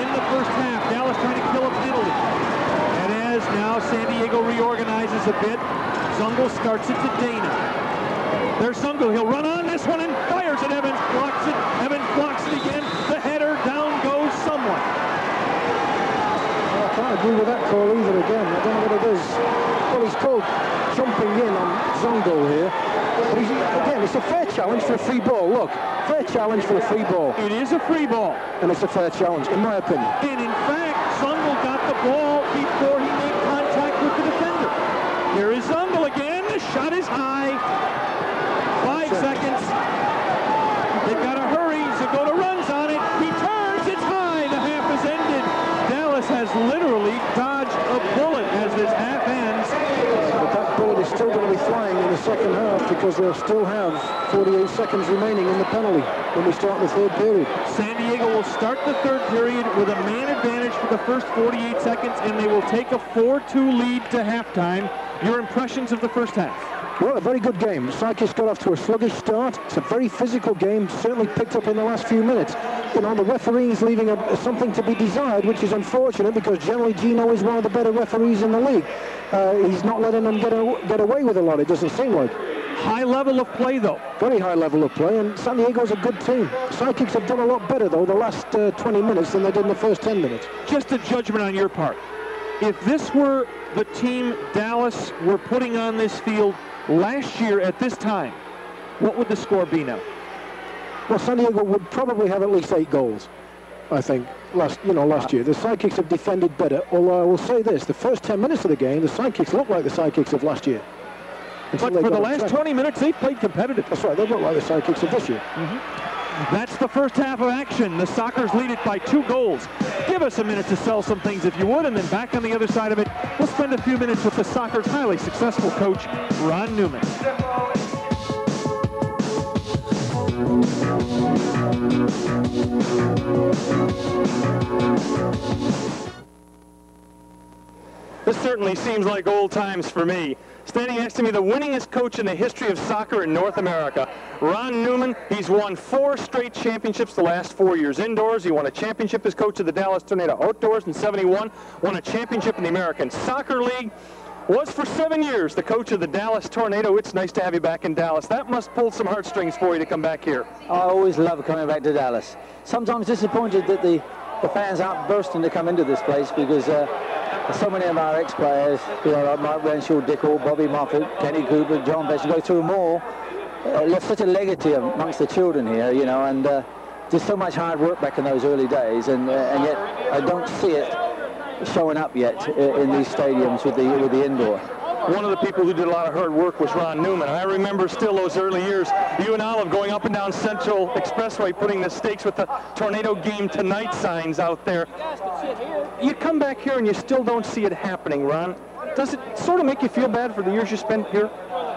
in the first half. Dallas trying to kill a penalty. And as now San Diego reorganizes a bit, Zungul starts it to Deyna. There's Zungul. He'll run on this one and fires it. Evans blocks it. Evans blocks it again. The header down goes someone. I can't agree with that call either again. I don't know what it is. Well, he's called jumping in on Zungul here. But he's, again, it's a fair challenge for a free ball. Look, fair challenge for a free ball. It is a free ball. And it's a fair challenge, in my opinion. And in fact, Zungul got the ball before he made contact with the defender. Here is Zungul again. The shot is high. Five seconds. They've got to hurry. Segota runs on it. He turns. It's high. The half is ended. Dallas has literally dodged a bullet as this half ends. But that bullet is still going to be flying in the second half because they'll still have 48 seconds remaining in the penalty when we start the third period. San Diego will start the third period with a man advantage for the first 48 seconds, and they will take a 4-2 lead to halftime. Your impressions of the first half? Well, a very good game. Sykes got off to a sluggish start. It's a very physical game, certainly picked up in the last few minutes. You know, the referee's leaving a, something to be desired, which is unfortunate because generally Gino is one of the better referees in the league. Uh, he's not letting them get, a, get away with a lot, it doesn't seem like. High level of play, though. Very high level of play, and San Diego's a good team. Psychics have done a lot better, though, the last uh, 20 minutes than they did in the first 10 minutes. Just a judgment on your part. If this were the team Dallas were putting on this field last year at this time, what would the score be now? Well, San Diego would probably have at least eight goals, I think, last you know last year. The Sidekicks have defended better, although I will say this, the first 10 minutes of the game, the Sidekicks look like the Sidekicks of last year. But for the last track. 20 minutes, they played competitive. That's right, they look like the Sidekicks of this year. Mm-hmm. That's the first half of action. The Sockers lead it by two goals. Give us a minute to sell some things if you would, and then back on the other side of it, we'll spend a few minutes with the Sockers' highly successful coach, Ron Newman. This certainly seems like old times for me. Standing next to me, the winningest coach in the history of soccer in North America, Ron Newman. He's won four straight championships the last four years indoors. He won a championship as coach of the Dallas Tornado outdoors in 71, won a championship in the American Soccer League, was for seven years the coach of the Dallas Tornado. It's nice to have you back in Dallas. That must pull some heartstrings for you to come back here. I always love coming back to Dallas. Sometimes disappointed that the, the fans aren't bursting to come into this place because uh, so many of our ex-players, you know, like Mike Renshaw, Dick Hall, Bobby Moffat, Kenny Cooper, John Best, go through more. Uh, left such a legacy amongst the children here, you know, and uh, just so much hard work back in those early days, and, uh, and yet I don't see it showing up yet in these stadiums with the with the indoor. One of the people who did a lot of hard work was Ron Newman. I remember still those early years, you and Olive going up and down Central Expressway putting the stakes with the Tornado Game Tonight signs out there. You come back here and you still don't see it happening, Ron. Does it sort of make you feel bad for the years you spent here?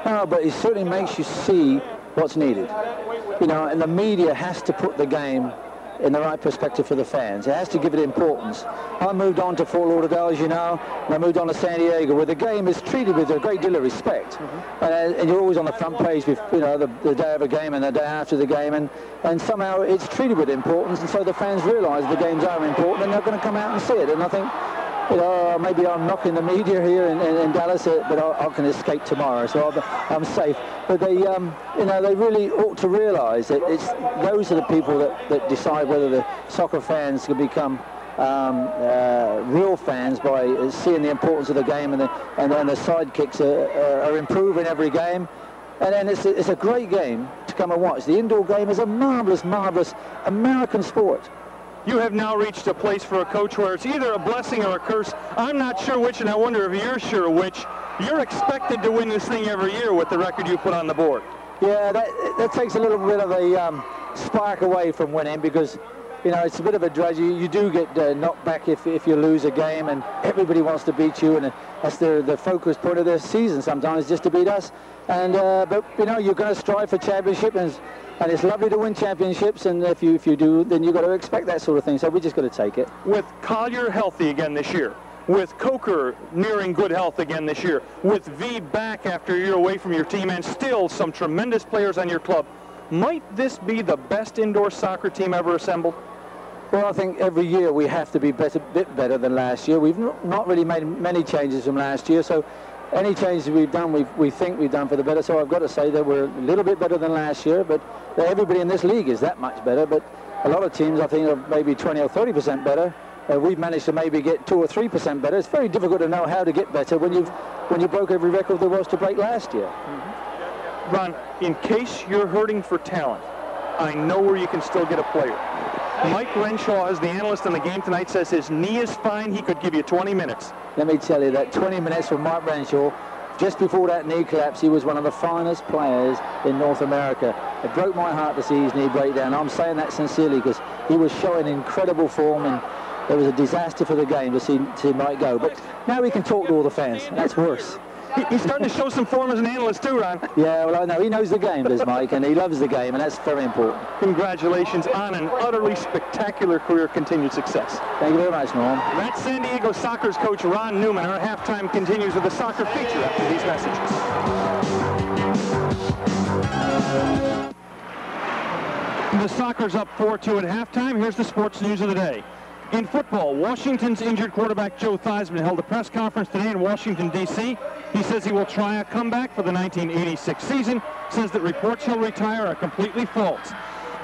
No, but it certainly makes you see what's needed. You know, and the media has to put the game in the right perspective for the fans. It has to give it importance. I moved on to Fort Lauderdale, as you know, and I moved on to San Diego, where the game is treated with a great deal of respect. Mm-hmm. And, uh, and, you're always on the front page, with, you know, the, the, day of a game and the day after the game, and, and somehow it's treated with importance, and so the fans realise the games are important, and they're going to come out and see it. And I think you know, maybe I'm knocking the media here in, in, in Dallas, uh, but I, I, can escape tomorrow, so I'm, I'm safe. But they, um, you know, they really ought to realise that it's those are the people that, that decide whether the soccer fans can become um, uh, real fans by seeing the importance of the game and the, and, and the sidekicks are, are, improving every game. And then it's a, it's a great game to come and watch. The indoor game is a marvellous, marvellous American sport you have now reached a place for a coach where it's either a blessing or a curse. I'm not sure which, and I wonder if you're sure which. You're expected to win this thing every year with the record you put on the board. Yeah, that, that takes a little bit of a um, spark away from winning because, you know, it's a bit of a drudge. You, you do get uh, knocked back if, if you lose a game, and everybody wants to beat you, and that's the, the focus point of the season sometimes, just to beat us. And uh, But, you know, you're going to strive for championship, and and it's lovely to win championships, and if you if you do, then you've got to expect that sort of thing. So we just got to take it. With Collier healthy again this year, with Coker nearing good health again this year, with Veee back after a year away from your team, and still some tremendous players on your club, might this be the best indoor soccer team ever assembled? Well, I think every year we have to be better, bit better than last year. We've not really made many changes from last year, so any changes we've done, we we think we've done for the better. So I've got to say that we're a little bit better than last year, but everybody in this league is that much better. But a lot of teams, I think, are maybe 20 or 30 percent better. Uh, we've managed to maybe get two or three percent better. It's very difficult to know how to get better when you've when you broke every record there was to break last year. Mm-hmm. Ron, in case you're hurting for talent, I know where you can still get a player. Mike Renshaw, as the analyst in the game tonight, says his knee is fine. He could give you 20 minutes. Let me tell you that 20 minutes from Mike Renshaw, just before that knee collapse, he was one of the finest players in North America. It broke my heart to see his knee break down. I'm saying that sincerely because he was showing incredible form and it was a disaster for the game to see, to see Mike go. But now we can talk to all the fans. That's worse he's starting to show some form as an analyst too, Ron. Yeah, well, I know. He knows the game, does Mike, and he loves the game, and that's very important. Congratulations on an utterly spectacular career, continued success. Thank you very much, Norm. That's San Diego Sockers' coach Ron Newman. Our halftime continues with a soccer feature after these messages. The soccer's up 4-2 at halftime. Here's the sports news of the day. In football, Washington's injured quarterback Joe Theismann held a press conference today in Washington, D.C. He says he will try a comeback for the 1986 season, says that reports he'll retire are completely false.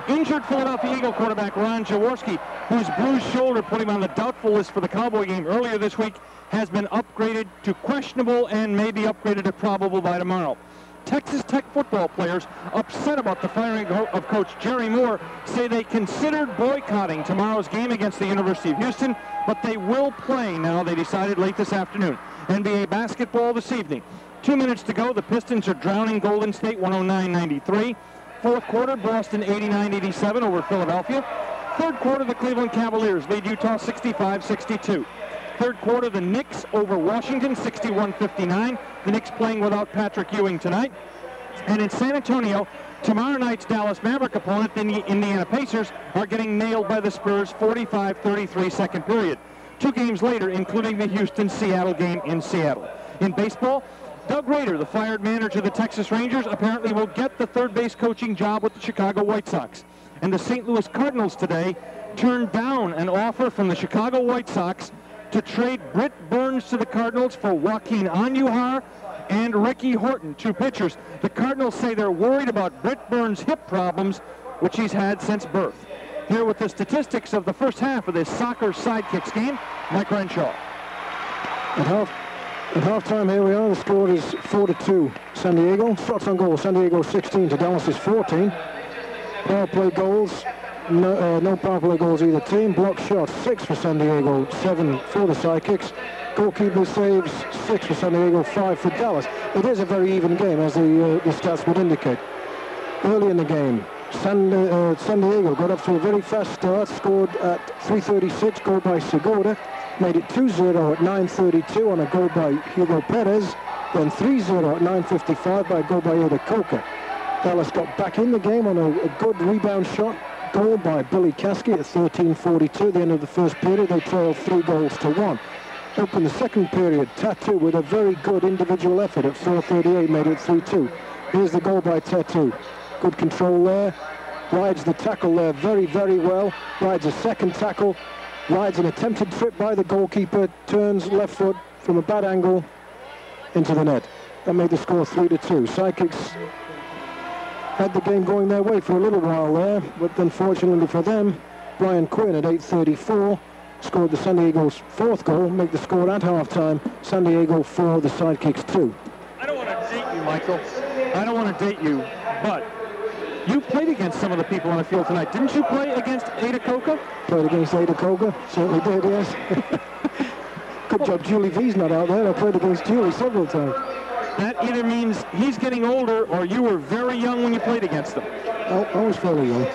Injured Philadelphia Eagle quarterback Ron Jaworski, whose bruised shoulder put him on the doubtful list for the Cowboy game earlier this week, has been upgraded to questionable and may be upgraded to probable by tomorrow. Texas Tech football players upset about the firing of coach Jerry Moore say they considered boycotting tomorrow's game against the University of Houston, but they will play now, they decided late this afternoon. NBA basketball this evening. Two minutes to go. The Pistons are drowning Golden State 109-93. Fourth quarter, Boston 89-87 over Philadelphia. Third quarter, the Cleveland Cavaliers lead Utah 65-62. Third quarter, the Knicks over Washington, 61-59. The Knicks playing without Patrick Ewing tonight. And in San Antonio, tomorrow night's Dallas Maverick opponent, the Indiana Pacers, are getting nailed by the Spurs 45-33 second period. Two games later, including the Houston-Seattle game in Seattle. In baseball, Doug Rader, the fired manager of the Texas Rangers, apparently will get the third base coaching job with the Chicago White Sox. And the St. Louis Cardinals today turned down an offer from the Chicago White Sox to trade Britt Burns to the Cardinals for Joaquin Andujar and Ricky Horton, two pitchers. The Cardinals say they're worried about Britt Burns' hip problems, which he's had since birth. Here with the statistics of the first half of this soccer sidekicks game, Mike Renshaw. At half, at halftime, here we are. The score is 4 to 2. San Diego. Shots on goal. San Diego 16 to Dallas is 14. Power play goals. No, uh, no power play goals either team. Block shots, six for San Diego, seven for the Sidekicks. Goalkeeper saves, six for San Diego, five for Dallas. It is a very even game, as the, uh, the stats would indicate. Early in the game, San, uh, San Diego got up to a very fast start, scored at 3.36, goal by Segota, made it 2-0 at 9.32 on a goal by Hugo Perez. Then 3-0 at 9.55 by a goal by Ade Coker. Dallas got back in the game on a, a good rebound shot goal by Billy Caskey at 13.42, the end of the first period. They trailed three goals to one. Open the second period, Tatu with a very good individual effort at 4.38 made it 3-2. Here's the goal by Tatu. Good control there. Rides the tackle there very, very well. Rides a second tackle. Rides an attempted trip by the goalkeeper. Turns left foot from a bad angle into the net. That made the score 3 to 2. Had the game going their way for a little while there, but unfortunately for them, Brian Quinn at 8.34 scored the San Diego's fourth goal, make the score at halftime, San Diego 4, the Sidekicks 2. I don't want to date you, Michael. I don't want to date you, but you played against some of the people on the field tonight. Didn't you play against Ade Coker? Played against Ade Coker, certainly did, yes. Good job Juli Veee's not out there. I played against Juli several times. That either means he's getting older or you were very young when you played against him. I, I was fairly young.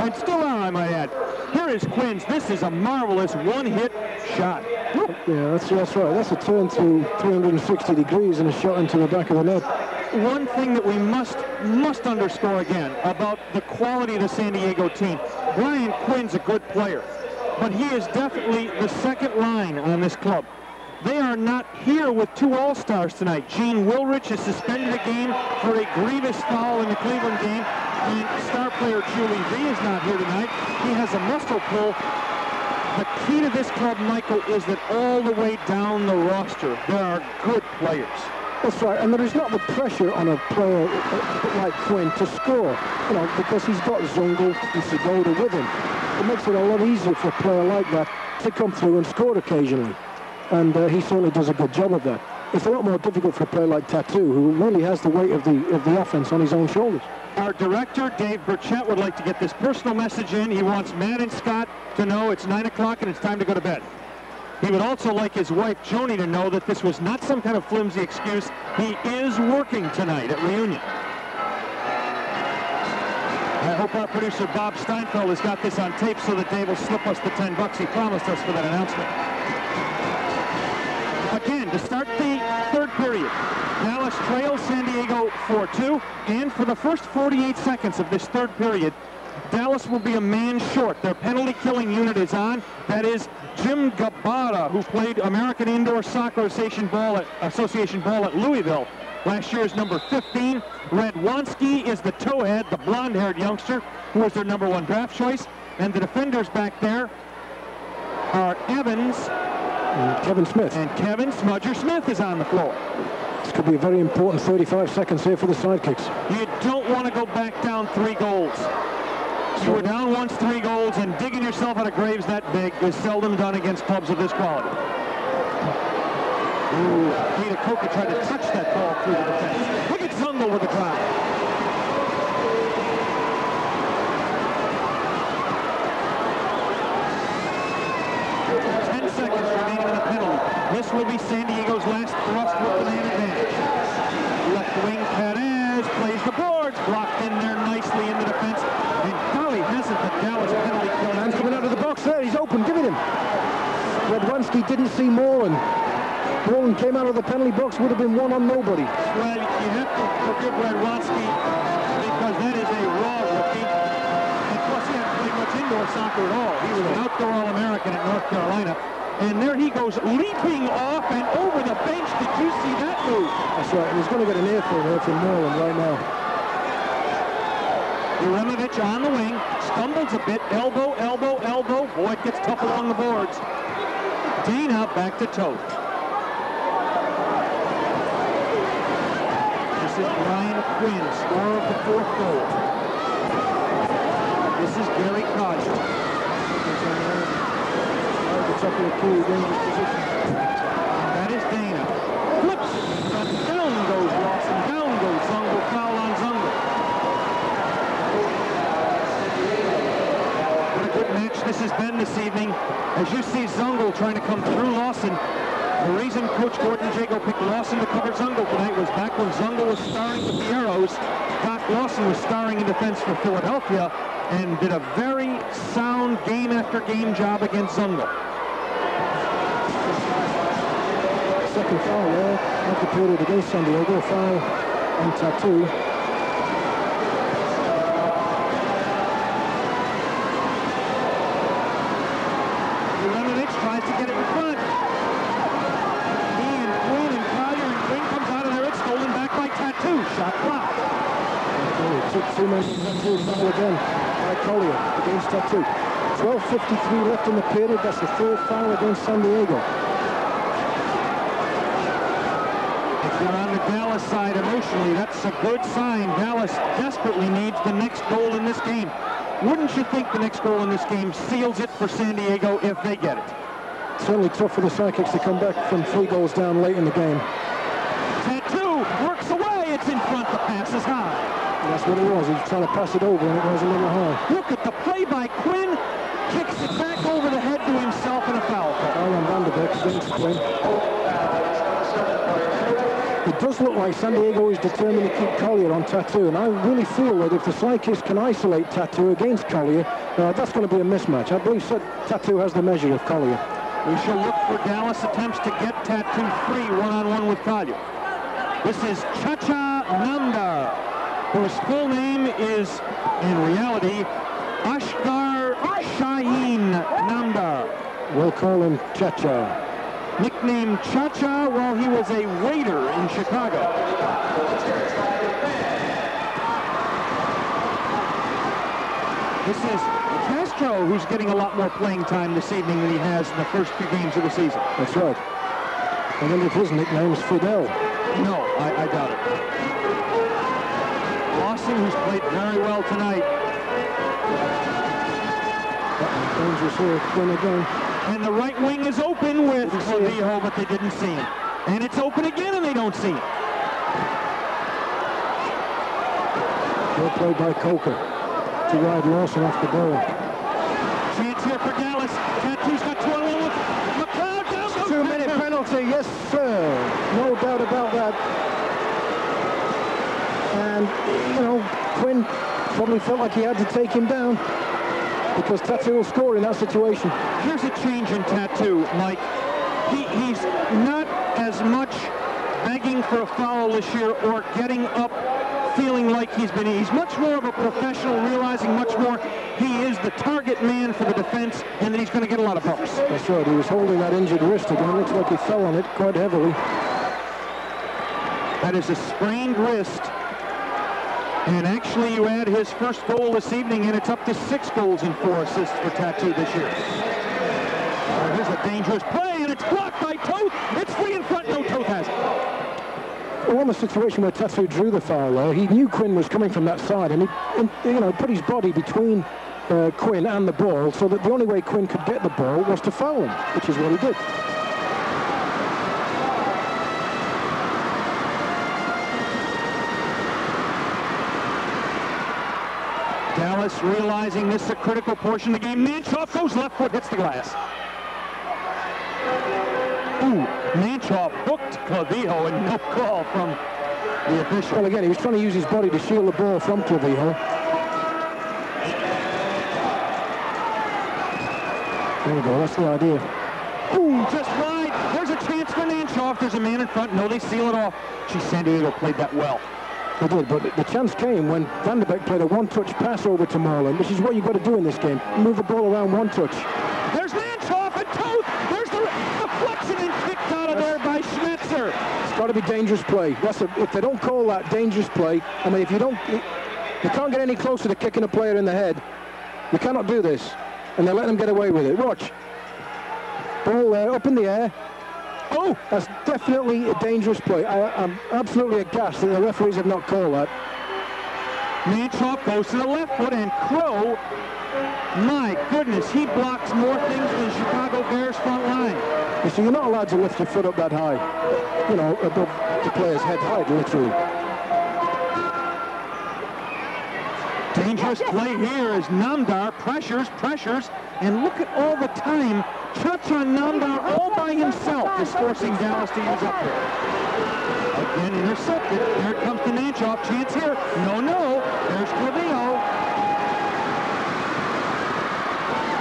And still are, I might add. Here is Quinn's. This is a marvelous one-hit shot. Yeah, that's, that's right. That's a turn through 360 degrees and a shot into the back of the net. One thing that we must must underscore again about the quality of the San Diego team. Brian Quinn's a good player, but he is definitely the second line on this club. They are not here with two All-Stars tonight. Jean Willrich is suspended a game for a grievous foul in the Cleveland game. And star player Juli Veee is not here tonight. He has a muscle pull. The key to this club, Michael, is that all the way down the roster, there are good players. That's right, and there is not the pressure on a player like Quinn to score, you know, because he's got Zungul and Segota with him. It makes it a lot easier for a player like that to come through and score occasionally and uh, he certainly does a good job of that. It's a lot more difficult for a player like Tatu, who really has the weight of the of the offense on his own shoulders. Our director, Dave Burchett, would like to get this personal message in. He wants Matt and Scott to know it's 9 o'clock and it's time to go to bed. He would also like his wife, Joni, to know that this was not some kind of flimsy excuse. He is working tonight at Reunion. I hope our producer, Bob Steinfeld, has got this on tape so that Dave will slip us the 10 bucks he promised us for that announcement again to start the third period. Dallas trails San Diego 4-2, and for the first 48 seconds of this third period, Dallas will be a man short. Their penalty killing unit is on. That is Jim Gabarra, who played American Indoor Soccer Association ball at, Association ball at Louisville. Last year's number 15. Radwanski is the towhead, the blonde-haired youngster, who was their number one draft choice. And the defenders back there are Evans, and Kevin Smith. And Kevin Smudger Smith is on the floor. This could be a very important 35 seconds here for the sidekicks. You don't want to go back down three goals. You were down once three goals, and digging yourself out of graves that big is seldom done against clubs of this quality. Ooh, Peter Coker tried to touch that ball through the defense. Look at Zungul with the drive. This will be San Diego's last thrust with the man advantage. Left wing Perez plays the boards, blocked in there nicely in the defense. And golly, hasn't the Dallas penalty killer. Man's coming out of the box there. He's open. Give it him. Radwanski didn't see Moreland. Moreland came out of the penalty box. Would have been one on nobody. Well, you have to forgive Radwanski because that is a raw rookie. And plus, he hadn't played much indoor soccer at all. He was an outdoor All-American at North Carolina. And there he goes leaping off and over the bench. Did you see that move? That's right. He's going to get an earful here from Moreland right now. Uremovich on the wing, stumbles a bit, elbow, elbow, elbow. Boy, it gets tough along the boards. Deyna back to Toth. This is Brian Quinn, scorer of the fourth goal. This is Gary Kodger up in a dangerous position. That is Deyna. Flips but down goes Lawson. Down goes Zungul. Foul on Zungul. What a good match this has been this evening. As you see Zungul trying to come through Lawson. The reason Coach Gordon Jago picked Lawson to cover Zungul tonight was back when Zungul was starring with the Arrows. Doc Lawson was starring in defense for Philadelphia and did a very sound game after game job against Zungul. Second foul there of the period against San Diego. Foul on. Lemonic tries to get it in front. He and Quinn and Collier and Quinn comes out of there. It's stolen back by Tatu. Shot blocked. Okay, it took men to Tatu foul again by Collier against Tatu. 12.53 left in the period. That's the third foul against San Diego. On the Dallas side emotionally, that's a good sign. Dallas desperately needs the next goal in this game. Wouldn't you think the next goal in this game seals it for San Diego if they get it? Certainly tough for the Sidekicks to come back from three goals down late in the game. Tatu works away. It's in front. The pass is high. And that's what it was. He was trying to pass it over and it was a little high. Look at the play by Quinn. Kicks it back over the head to himself and a foul on Vanderbeck against Quinn. It does look like San Diego is determined to keep Collier on Tatu, and I really feel that if the Sidekicks can isolate Tatu against Collier, uh, that's going to be a mismatch. I believe that Tatu has the measure of Collier. We shall look for Dallas attempts to get Tatu free one-on-one with Collier. This is Chacha Namdar, whose full name is, in reality, Ashgar Shaheen Namdar. We'll call him Cha-Cha. Nicknamed Cha-Cha while he was a waiter in Chicago. This is Castro, who's getting a lot more playing time this evening than he has in the first few games of the season. That's right. I wonder if his nickname is Fidel. No, I, I doubt it. Lawson, who's played very well tonight, Dangerous here, Quinn again. And the right wing is open with Clavijo, but they didn't see him. And it's open again, and they don't see him. Well played by Coker to ride Lawson off the ball. Chance here for Dallas. Tatu's got 12 on McLeod down. goes Two-minute penalty, yes, sir. No doubt about that. And, you know, Quinn probably felt like he had to take him down because Tatu will score in that situation. Here's a change in Tatu, Mike. He, he's not as much begging for a foul this year or getting up feeling like he's been, he's much more of a professional, realizing much more he is the target man for the defense and that he's going to get a lot of bucks. That's right, he was holding that injured wrist again. It Looks like he fell on it quite heavily. That is a sprained wrist. And actually, you add his first goal this evening, and it's up to six goals and four assists for Tatu this year. Oh, here's a dangerous play, and it's blocked by Toth. It's free in front. No, Toth has it. Well, on the situation where Tatu drew the foul there, he knew Quinn was coming from that side, and he, you know, put his body between uh, Quinn and the ball, so that the only way Quinn could get the ball was to foul him, which is what he did. Dallas realizing this is a critical portion of the game. Nanchoff goes left foot, hits the glass. Ooh, Nanchoff booked Clavijo and no call from the official. Well, again, he was trying to use his body to shield the ball from Clavijo. There we go, that's the idea. Ooh, just wide. There's a chance for Nanchoff. There's a man in front. No, they seal it off. Gee, San Diego played that well. They did, but the chance came when Vanderbeck played a one-touch pass over to Marlin, which is what you've got to do in this game. Move the ball around one touch. There's Nanchoff and Toth. There's the deflection and kicked out of there by Schmetzer. It's got to be dangerous play. That's a, if they don't call that dangerous play, I mean, if you don't, you can't get any closer to kicking a player in the head. You cannot do this. And they let them get away with it. Watch. Ball there, up in the air. Oh, that's definitely a dangerous play. I, I'm absolutely aghast that the referees have not called that. Nanchoff goes to the left foot and Crow, my goodness, he blocks more things than Chicago Bears front line. You see, you're not allowed to lift your foot up that high. You know, above the player's head height, literally. Dangerous play here as Namdar pressures, pressures, and look at all the time Chacha Namdar all by himself is forcing Dallas to use up there. Again intercepted. Here it comes the Nanchoff. Chance here. No, no. There's Clavijo.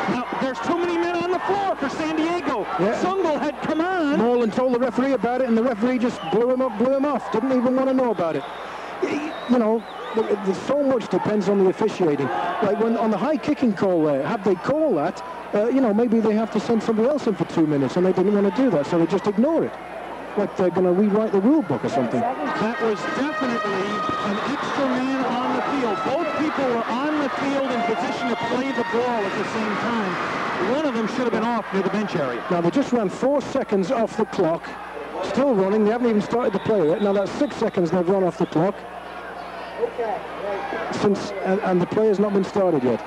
Now, There's too many men on the floor for San Diego. Yeah. Zungul had come on. Moreland told the referee about it, and the referee just blew him up, blew him off. Didn't even want to know about it. You know, so much depends on the officiating. Like when on the high kicking call there, had they call that, uh, you know, maybe they have to send somebody else in for two minutes, and they didn't want to do that, so they just ignore it. Like they're going to rewrite the rule book or something. That was definitely an extra man on the field. Both people were on the field in position to play the ball at the same time. One of them should have been off near the bench area. Now they just ran four seconds off the clock. Still running. They haven't even started to play yet. Now that's six seconds they've run off the clock. Since and, and the play has not been started yet.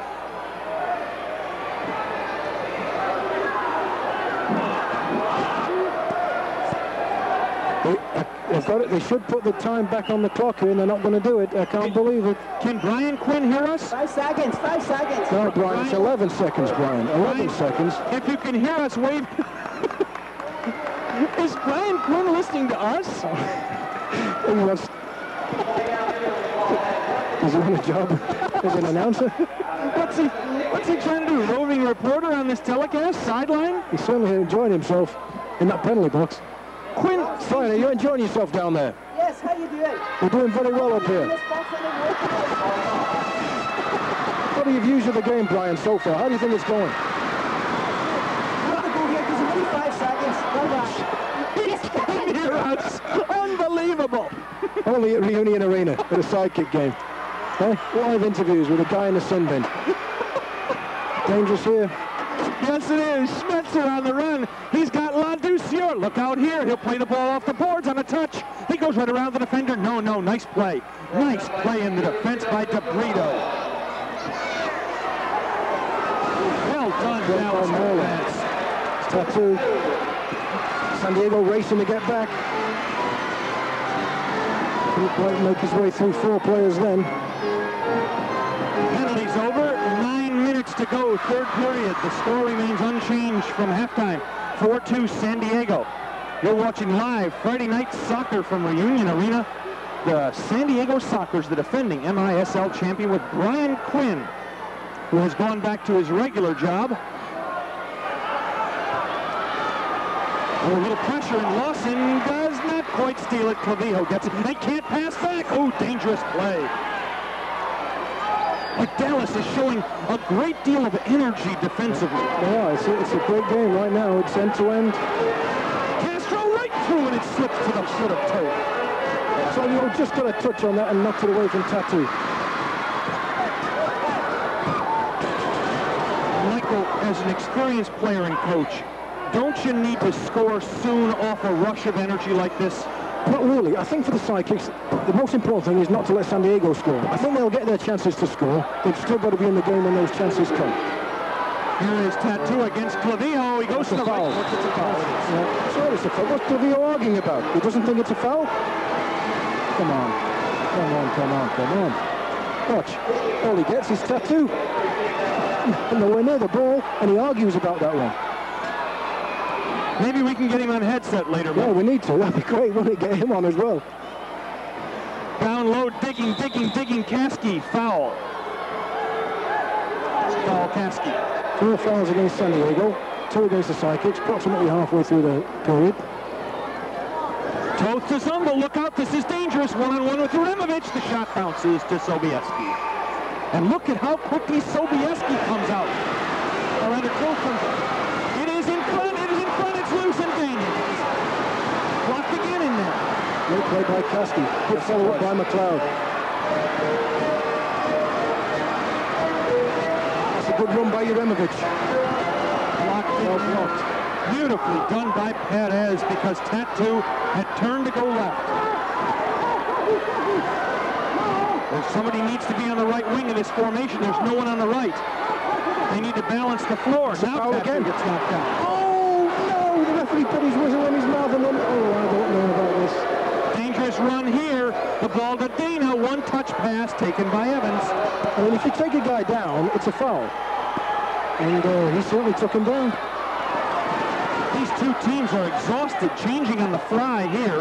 They, they've got it. They should put the time back on the clock here, and they're not going to do it. I can't believe it. Can Brian Quinn hear us? Five seconds, five seconds. No, Brian, it's 11 seconds, Brian. 11 Brian. seconds. If you can hear us, wave. Is Brian Quinn listening to us? He wants... Does he want a job as an announcer? What's he, what's he trying to do? Roving reporter on this telecast? Sideline? He's certainly enjoying himself in that penalty box. Quinn, Brian, are you enjoying yourself down there? Yes, how you doing? You're doing very well up here. This box on the road. What are your views of the game, Brian, so far? How do you think it's going? I'm going to go here because only five seconds. Hold on. hear us. Unbelievable. Only at Reunion Arena at a sidekick game. Huh? Live interviews with a guy in a sunbin. Dangerous here. Yes, it is. Schmetzer on the run. He's got Ladouceur. Look out here. He'll play the ball off the boards on a touch. He goes right around the defender. No, no. Nice play. Nice play in the defense by DeBrito. Well done, Dallas. Tatu. San Diego racing to get back. Make his way through four players then. Penalties over. Nine minutes to go. Third period. The score remains unchanged from halftime. 4-2 San Diego. You're watching live Friday night soccer from Reunion Arena. The San Diego Sockers, the defending MISL champion with Brian Quinn, who has gone back to his regular job. A little pressure, and Lawson does quite steal it. Clavijo gets it. They can't pass back. Oh, dangerous play. But Dallas is showing a great deal of energy defensively. Yeah, it's a, it's a great game right now. It's end to end. Castro right through, and it slips to the foot of toe. So you've just got a touch on that and knocked it away from Tatu. Michael, as an experienced player and coach, don't you need to score soon off a rush of energy like this? Not really. I think for the sidekicks, the most important thing is not to let San Diego score. I think they'll get their chances to score. They've still got to be in the game when those chances come. Here is Tatu against Clavijo. He goes It's to the foul. right. It's a foul. Yeah, sure it's a foul. What's arguing about? He doesn't think it's a foul? Come on. Come on, come on, come on. Watch. All he gets is Tatu. Nowhere near the ball, and he argues about that one. Maybe we can get him on headset later. Yeah, we need to. That'd be great, it? Get him on as well. Down low, digging, digging, digging. Caskey, foul. Foul, Caskey. Four fouls against San Diego, two against the Sidekicks, approximately halfway through the period. Toth to Zungul. Look out, this is dangerous. One-on-one with Removich. The shot bounces to Sobieski. And look at how quickly Sobieski comes out. Or rather, Toth comes It is in front, it is in front, it's loose and dangerous. Blocked again in there. Great play by Caskey. Good follow-up by McLeod. That's a good run by Uremovich. Blocked in Well blocked. Beautifully done by Perez because Tatu had turned to go left. If somebody needs to be on the right wing of this formation, there's no one on the right. They need to balance the floor. It's now again. gets knocked out. Oh, no! The referee put his whistle in his mouth and then... Oh, I don't know about Run here. The ball to Deyna. One touch pass taken by Evans. I mean, if you take a guy down, it's a foul. And uh, he certainly took him down. These two teams are exhausted, changing on the fly here.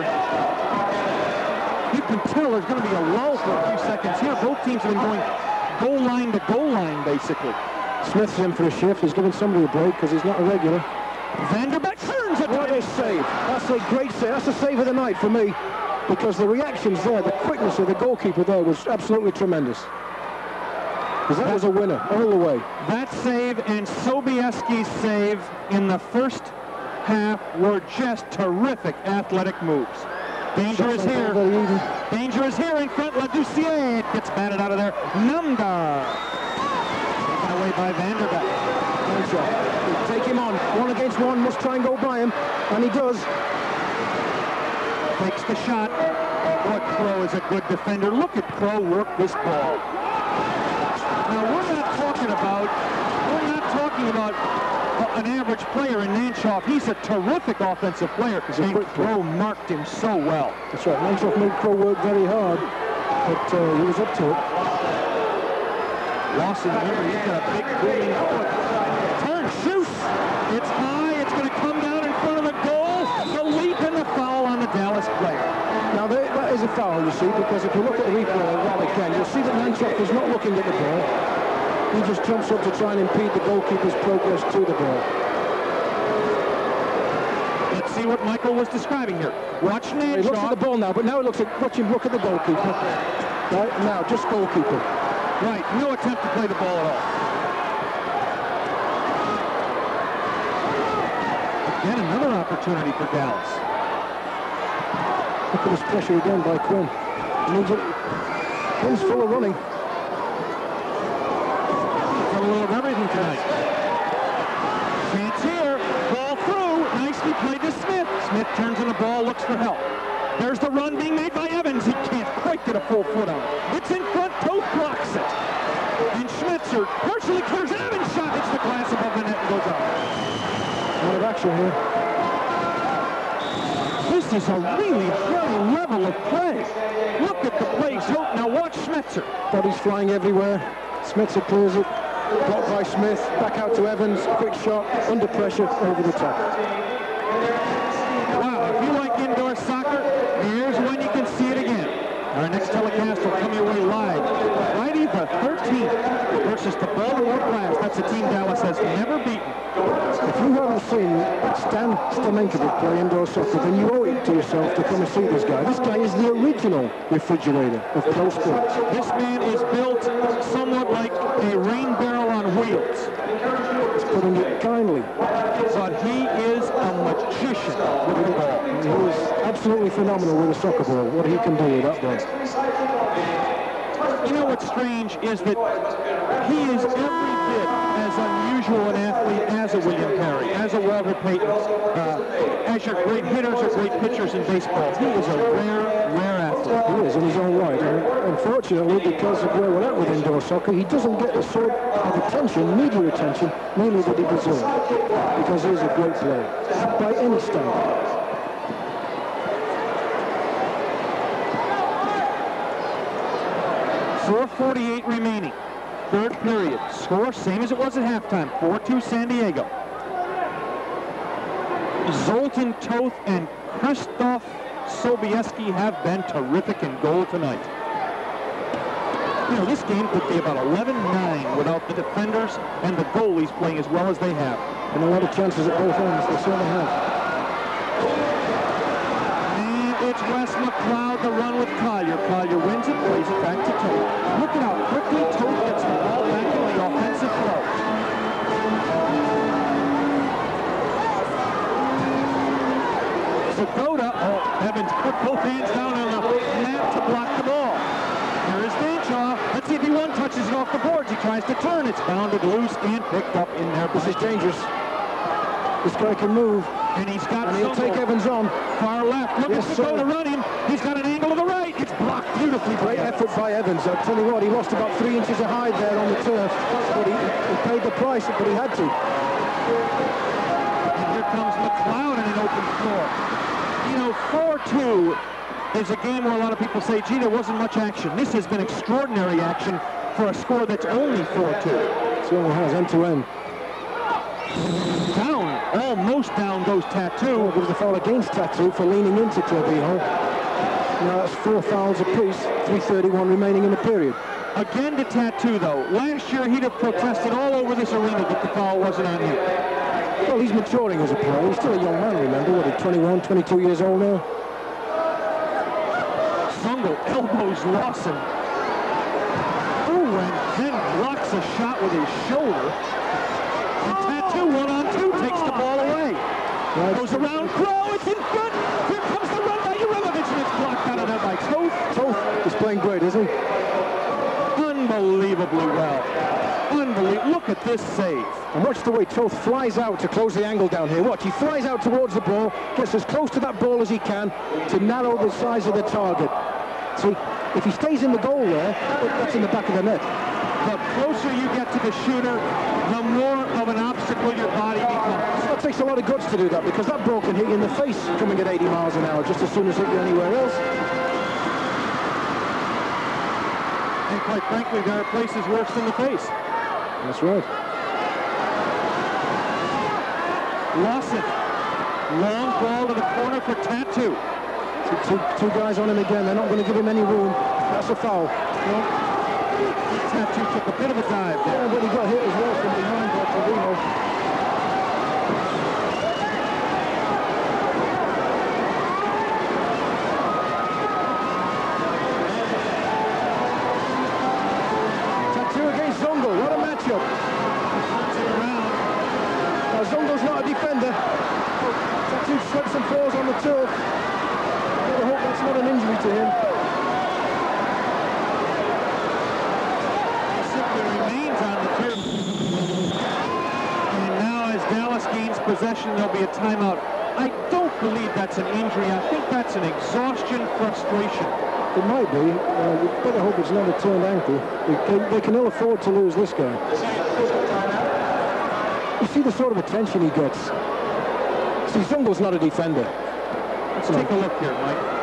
You can tell there's going to be a lull for a few seconds here. Both teams have been going goal line to goal line, basically. Smith's in for a shift. He's giving somebody a break because he's not a regular. Vanderbeck turns it. What a save. That's a great save. That's the save of the night for me because the reactions there, the quickness of the goalkeeper there was absolutely tremendous. Because that was a winner all the way. That save and Sobieski's save in the first half were just terrific athletic moves. Danger is here. Danger is here in front. Ladouceur gets batted out of there. Namdar. Taken away by Vanderbeck. Take him on. One against one. Must try and go by him. And he does. Takes the shot. What Crow is a good defender. Look at Crow work this ball. Now we're not talking about we're not talking about an average player in Nanchoff. He's a terrific offensive player. He's and Crow marked him so well. That's right. Nanchoff made Crow work very hard, but uh, he was up to it. Lawson here, he's got a big booming foot. Turn, shoots. It's high. It's going to come down in front of the goal. The leap and the foul on the Dallas player. Now, they, that is a foul, you see, because if you look at the replay that again, you'll see that Nanchoff is not looking at the ball. He just jumps up to try and impede the goalkeeper's progress to the ball. Let's see what Michael was describing here. Watch Nanchoff. He looks at the ball now, but now it looks at, watch him look at the goalkeeper. Right, now, just goalkeeper. Right, no attempt to play the ball at all. Again, another opportunity for Dallas. Look at this pressure again by Quinn. Means it, Quinn's full of running. A little of everything tonight. Chance here, ball through, nicely played to Smith. Smith turns on the ball, looks for help. There's the run being made by Evans. He can't quite get a full foot on it. It's in front, Toth blocks it. And Schmetzer partially clears. Evans shot hits the glass above the net and goes out. A lot of action here. This is a really high level of play. Look at the plays. Oh, now watch Schmetzer. Bodies flying everywhere. Schmetzer clears it. Blocked by Smith. Back out to Evans. Quick shot. Under pressure. Over the top. Wow, if you like indoor soccer, here's when you can see it again. Our next telecast will come your way live. Friday the 13th versus the Baltimore Blast. That's a team Dallas has never seen Stan Stamenkovic play indoor soccer, then you owe it to yourself to come and see this guy. This guy is the original refrigerator of pro sports. This man is built somewhat like a rain barrel on wheels. It's putting it kindly. But he is a magician with the ball. He is absolutely phenomenal with a soccer ball, what he can do with that ball. You know what's strange is that he is every bit as unusual an athlete as a William a Walter Payton, uh, as your great hitters or great pitchers in baseball. He is a rare, rare athlete. He is in his own right. And unfortunately, because of where we're at with indoor soccer, he doesn't get the sort of attention, media attention, nearly that he deserves. Because he is a great player, by any standard. 4.48 remaining. Third period. Score same as it was at halftime. 4-2 San Diego. Zoltan Toth and Krzysztof Sobieski have been terrific in goal tonight. You know, this game could be about 11-9 without the defenders and the goalies playing as well as they have. And a lot of chances at both ends, they certainly have. And it's Wes McLeod, the run with Collier. Collier wins it, plays it back to Toth. Look at how quickly Toth gets the Segota, oh, Evans put both hands down on the mat to block the ball. Here is Danshaw. Let's see if he one touches it off the boards. He tries to turn. It's bounded loose and picked up in there. This is dangerous. This guy can move. And he's got And he'll take Evans on. far left. Look Yes, at sir. Segota run him. He's got an angle to the right. It's blocked beautifully. Great effort by Evans. I'll tell you what, he lost about three inches of hide there on the turf, but he, he paid the price, but he had to. And here comes McLeod in an open floor. You know, 4-2 is a game where a lot of people say, gee, there wasn't much action. This has been extraordinary action for a score that's only 4-2. Certainly has, end to end. Down, almost down goes Tatu. there was a foul against Tatu for leaning into Trevijo. Now that's four fouls apiece, 3.31 remaining in the period. Again to Tatu, though. Last year, he'd have protested all over this arena that the foul wasn't on him. He's maturing as a player. He's still a young man, remember? What, he's 21, 22 years old now? Zungul elbows Lawson. Oh, and then blocks a shot with his shoulder. And Tatu, one on two, takes the ball away. Right. Goes around Crow, it's in front. Here comes the run by Uremovich, and it's blocked out of there by Toth. Toth is playing great, isn't he? Unbelievably well. Look at this save. And watch the way Toth flies out to close the angle down here. Watch, he flies out towards the ball, gets as close to that ball as he can to narrow the size of the target. See, if he stays in the goal there, that's in the back of the net. The closer you get to the shooter, the more of an obstacle your body becomes. That takes a lot of guts to do that because that ball can hit you in the face coming at 80 miles an hour just as soon as it hit you anywhere else. And quite frankly, there are places worse than the face. That's right. Lawson. Long ball to the corner for Tatu. Two, two, two guys on him again. They're not going to give him any room. That's a foul. Tatu took a bit of a dive there. Yeah, he got hit well from behind by Trevino. Tatu against Zongo. What a matchup. Now, Zongo's not a defender. Tatu slips and falls on the turf. I hope that's not an injury to him. remains on the turf. And now as Dallas gains possession, there'll be a timeout. I don't believe that's an injury. I think that's an exhaustion frustration. It might be. Uh, better hope it's not a turned ankle. They can, they can ill afford to lose this guy. You see the sort of attention he gets. See, Zungo's not a defender. Let's take a look here, Mike.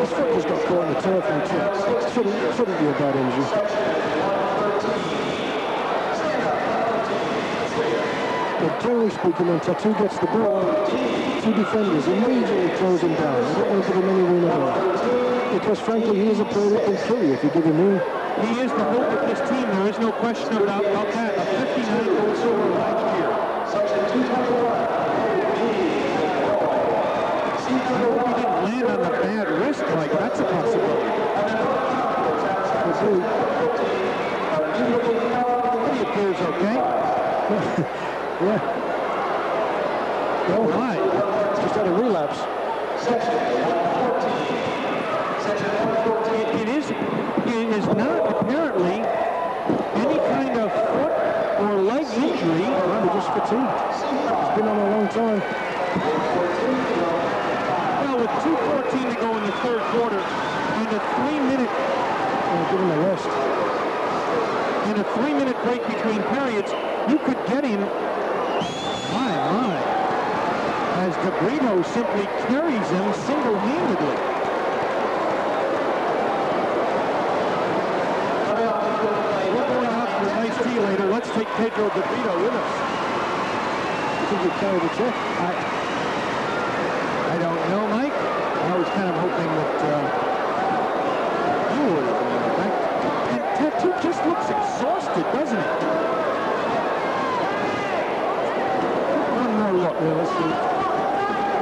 His foot just got caught in the turf and tripped. Shouldn't, shouldn't be a bad injury. But generally speaking, when Tatu gets the ball, two defenders immediately close him down. They don't want to give him any room at all. Because frankly, he is a player that can kill you if you give him room. He is the hope of this team. There is no question about, about that. A 59 goal scorer last year. I hope he didn't land on the bad wrist, Mike. That's a possibility. He appears okay. Yeah. Well, right. just had a relapse. It, is it is not apparently any kind of foot or leg injury. Maybe just fatigued. He's been on a long time. Well, with 2.14 to go in the third quarter and a three-minute Uh, give him a rest. and a three-minute break between periods, you could get him. My my! As Gabrino simply carries him single-handedly. We're going out for a nice tea later. Let's take Pedro Gabrino with us. I think he carried the check. I, I don't know, Mike. I was kind of hoping that uh, been in fact. Tatu just looks exhausted, doesn't he? One more look. See.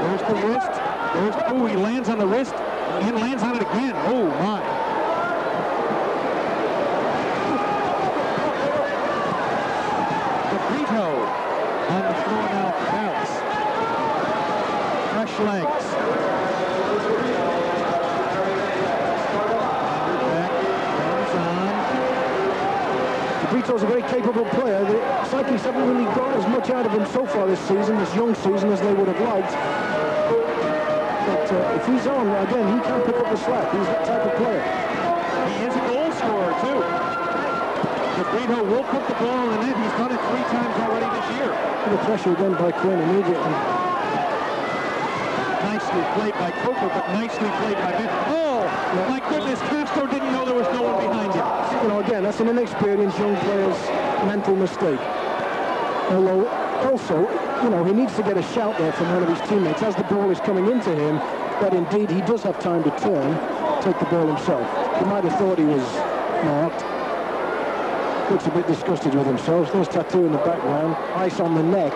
There's the wrist. There's, ooh, he lands on the wrist and lands on it again. Oh, my. Cabrito on the floor now. Bounce. Fresh legs. Back, comes on. Cabrito's a very capable player. The Cyclists haven't really got as much out of him so far this season, this young season, as they would have liked. But uh, if he's on, again, he can pick up the slack. He's that type of player. He is a goal scorer, too. Cabrito will put the ball in the net. He's done it three times already this year. The pressure again by Quinn immediately. Nicely played by Coker, but nicely played by Ben. Oh, my goodness, Castro didn't know there was no one behind him. You know, again, that's an inexperienced young player's mental mistake. Although, also, you know, he needs to get a shout there from one of his teammates as the ball is coming into him, but indeed he does have time to turn, take the ball himself. He might have thought he was marked, looks a bit disgusted with himself. There's Tatu in the background, ice on the neck,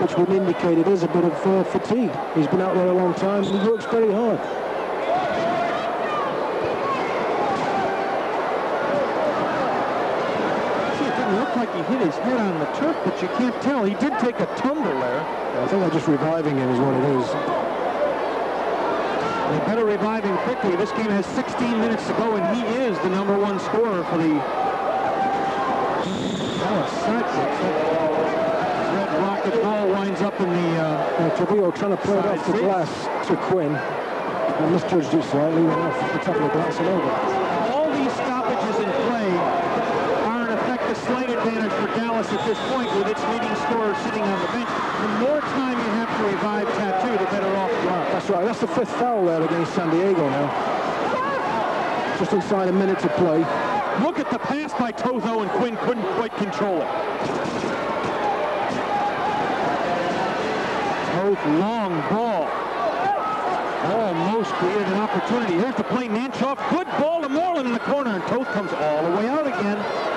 which would indicate it is a bit of uh, fatigue. He's been out there a long time and he works very hard. See, it didn't look like he hit his head on the turf, but you can't tell. He did take a tumble there. I think they're just reviving him is what it is. They better revive him quickly. This game has 16 minutes to go, and he is the number one scorer for the Dallas Sidekicks. That red rocket ball winds up in the... Uh, Uh, Trujillo trying to play it off the glass to Quinn. And misjudged it slightly, went off the top of the glass and over. all these stoppages in play are in effect a slight Dallas at this point with its leading scorer sitting on the bench. The more time you have to revive Tatu, the better off you are. That's right, that's the fifth foul there against San Diego now. Just inside a minute to play. Look at the pass by Totho, and Quinn couldn't quite control it. Toth, long ball. Almost created an opportunity. Here's the play, Nanchoff. Good ball to Moreland in the corner, and Toth comes all the way out again.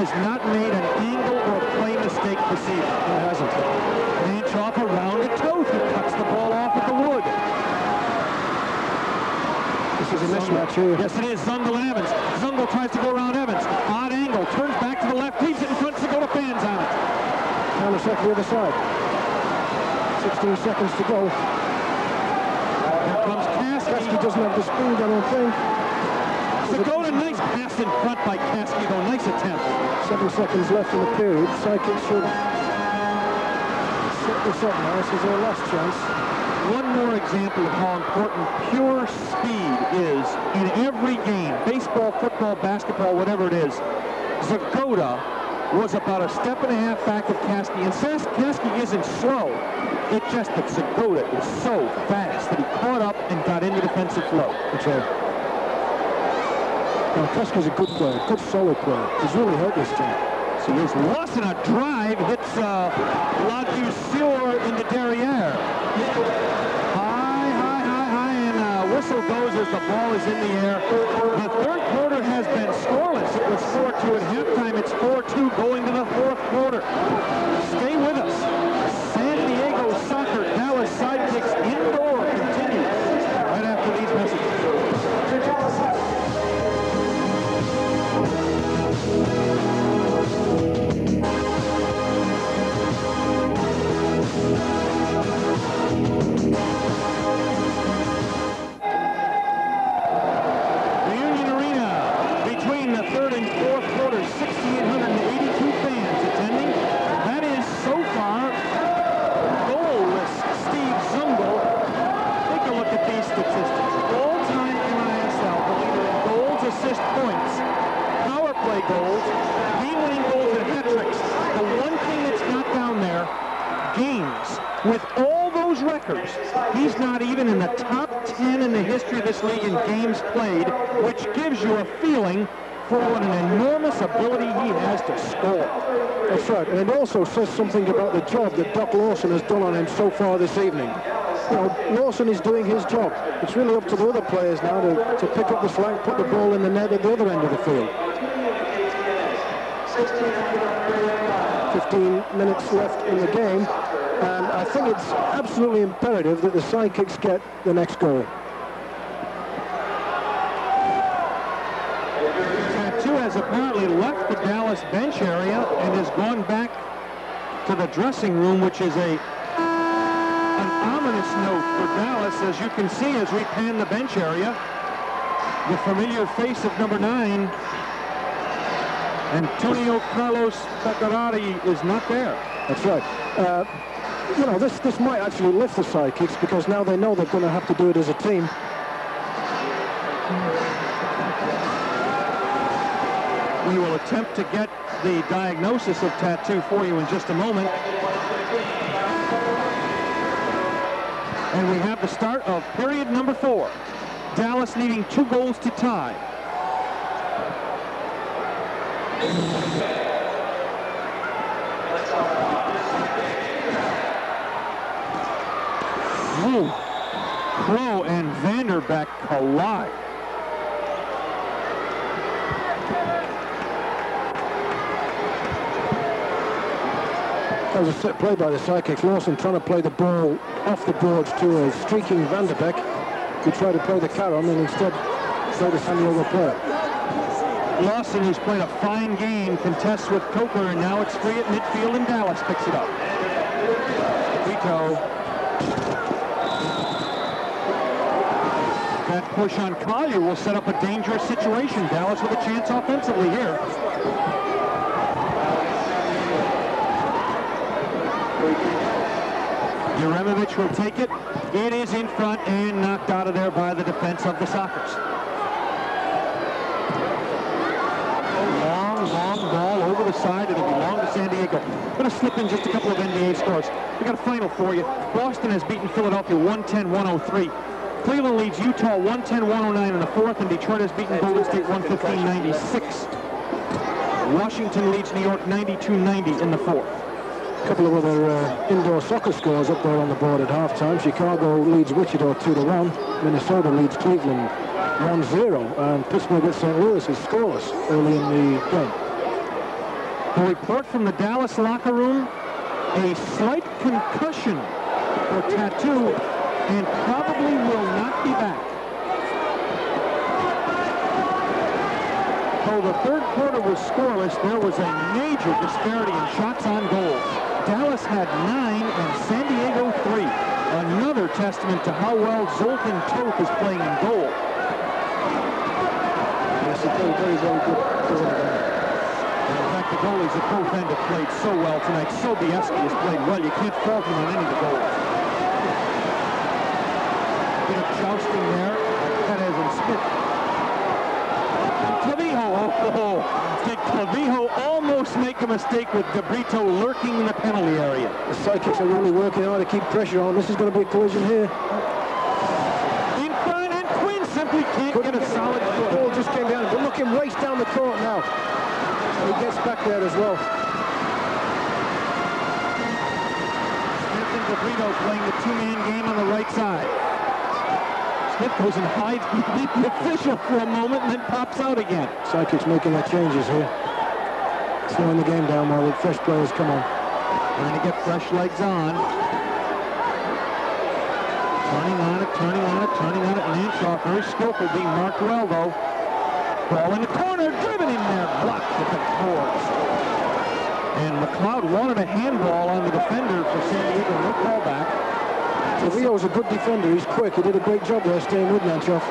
He has not made an angle or a play mistake this evening. He hasn't. Nanchoff around to toe. who cuts the ball off at the wood. This is a mismatch here. Yes, it is. Zungul and Evans. Zungul tries to go around Evans. Odd angle. Turns back to the left. Leaves it in front to go to fans on it. The second the other side. 16 seconds to go. Here comes Caskey Caskey. doesn't have the speed, I don't think. Segota, nice pass in front by Caskey, though. Seven seconds left in the period. Psychic should set this up now. This is their last chance. One more example of how important pure speed is in every game. Baseball, football, basketball, whatever it is. Segota was about a step and a half back of Caskey. And Sas- Caskey isn't slow. It's just that Segota is so fast that he caught up and got into defensive flow. That's right. Now, Caskey's a good player, good solid player. He's really helped this team. So here's Lawson, a drive, hits uh, Ladouceur into derriere. High, high, high, high, and uh, whistle goes as the ball is in the air. The third quarter has been scoreless. It was 4-2 at halftime. It's 4-2 going to the fourth quarter. Stay with us. With all those records, he's not even in the top 10 in the history of this league in games played, which gives you a feeling for what an enormous ability he has to score. That's right, and it also says something about the job that Doc Lawson has done on him so far this evening. Lawson is doing his job. It's really up to the other players now to, to pick up the slack, put the ball in the net at the other end of the field. 15 minutes left in the game, I think it's absolutely imperative that the sidekicks get the next goal. Tatu has apparently left the Dallas bench area and has gone back to the dressing room, which is a an ominous note for Dallas, as you can see as we pan the bench area. The familiar face of number nine, Antonio Carlos Beccarati, is not there. That's right. Uh, you know, this, this might actually lift the sidekicks because now they know they're going to have to do it as a team. We will attempt to get the diagnosis of Tatu for you in just a moment. And we have the start of period number four. Dallas needing two goals to tie. Crow and Vanderbeck collide. That was a set play by the psychics. Lawson trying to play the ball off the boards to a streaking Vanderbeck who tried to play the carom and instead played a Saniola player. Lawson, who's played a fine game, contests with Coker, and now it's free at midfield, and Dallas picks it up. Rico push on Collier will set up a dangerous situation. Dallas with a chance offensively here. Uremovich will take it. It is in front and knocked out of there by the defense of the Sockers. Long, long ball over the side. It'll be long to San Diego. Going to slip in just a couple of NBA scores. We got a final for you. Boston has beaten Philadelphia 110-103. Cleveland leads Utah 110-109 in the fourth, and Detroit has beaten Golden State 115-96. Washington leads New York 92-90 in the fourth. A couple of other uh, indoor soccer scores up there on the board at halftime. Chicago leads Wichita 2-1. Minnesota leads Cleveland 1-0. And Pittsburgh at St. Louis is scoreless early in the game. A report from the Dallas locker room, a slight concussion or Tatu and probably will not be back. Though the third quarter was scoreless, there was a major disparity in shots on goal. Dallas had nine and San Diego three. Another testament to how well Zoltan Toth is playing in goal. Yes, it's very, very, very good. In fact, the goalies at both end have played so well tonight. Sobieski has played well. You can't fault him on any of the goals. Bit of jousting there. Perez and Smith. And Clavijo. Oh. Did Clavijo almost make a mistake with Gabrito lurking in the penalty area? The sidekicks are really working hard to keep pressure on. This is going to be a collision here. In front, and Quinn simply can't get a solid The foot. ball just came down, but look him race down the court now. He gets back there as well. Smith and Gabrito playing the two-man game on the right side. Smith goes and hides the official for a moment and then pops out again. Sidekicks making their changes here. Slowing the game down while the fresh players come on. Trying to get fresh legs on. Turning on it, turning on it, turning on it. Lanshaw, very skillful, being marked well, though. Ball in the corner, driven in there, blocked with the boards. And McLeod wanted a handball on the defender for San Diego, no callback. Trevio's a good defender. He's quick. He did a great job there staying with Nanchoff.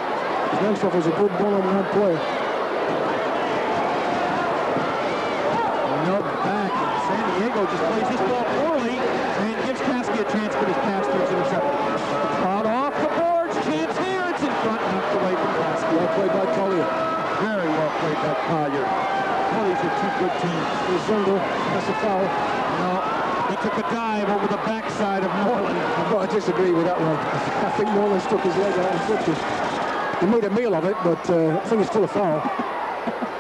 Nanchoff is a good one-on-one player. No back. San Diego just plays this ball poorly and gives Caskey a chance, but his pass gets intercepted. McLeod off the boards, chance here, it's in front, knocked away from Caskey. Well played by Collier. Very well played by Collier. Well, these are two good teams. Here's Zungul. That's a foul. No, he took a dive over the backside of Moreland. Well, I disagree with that one. I stuck his leg out and touches. He made a meal of it, but uh, I think it's still a foul.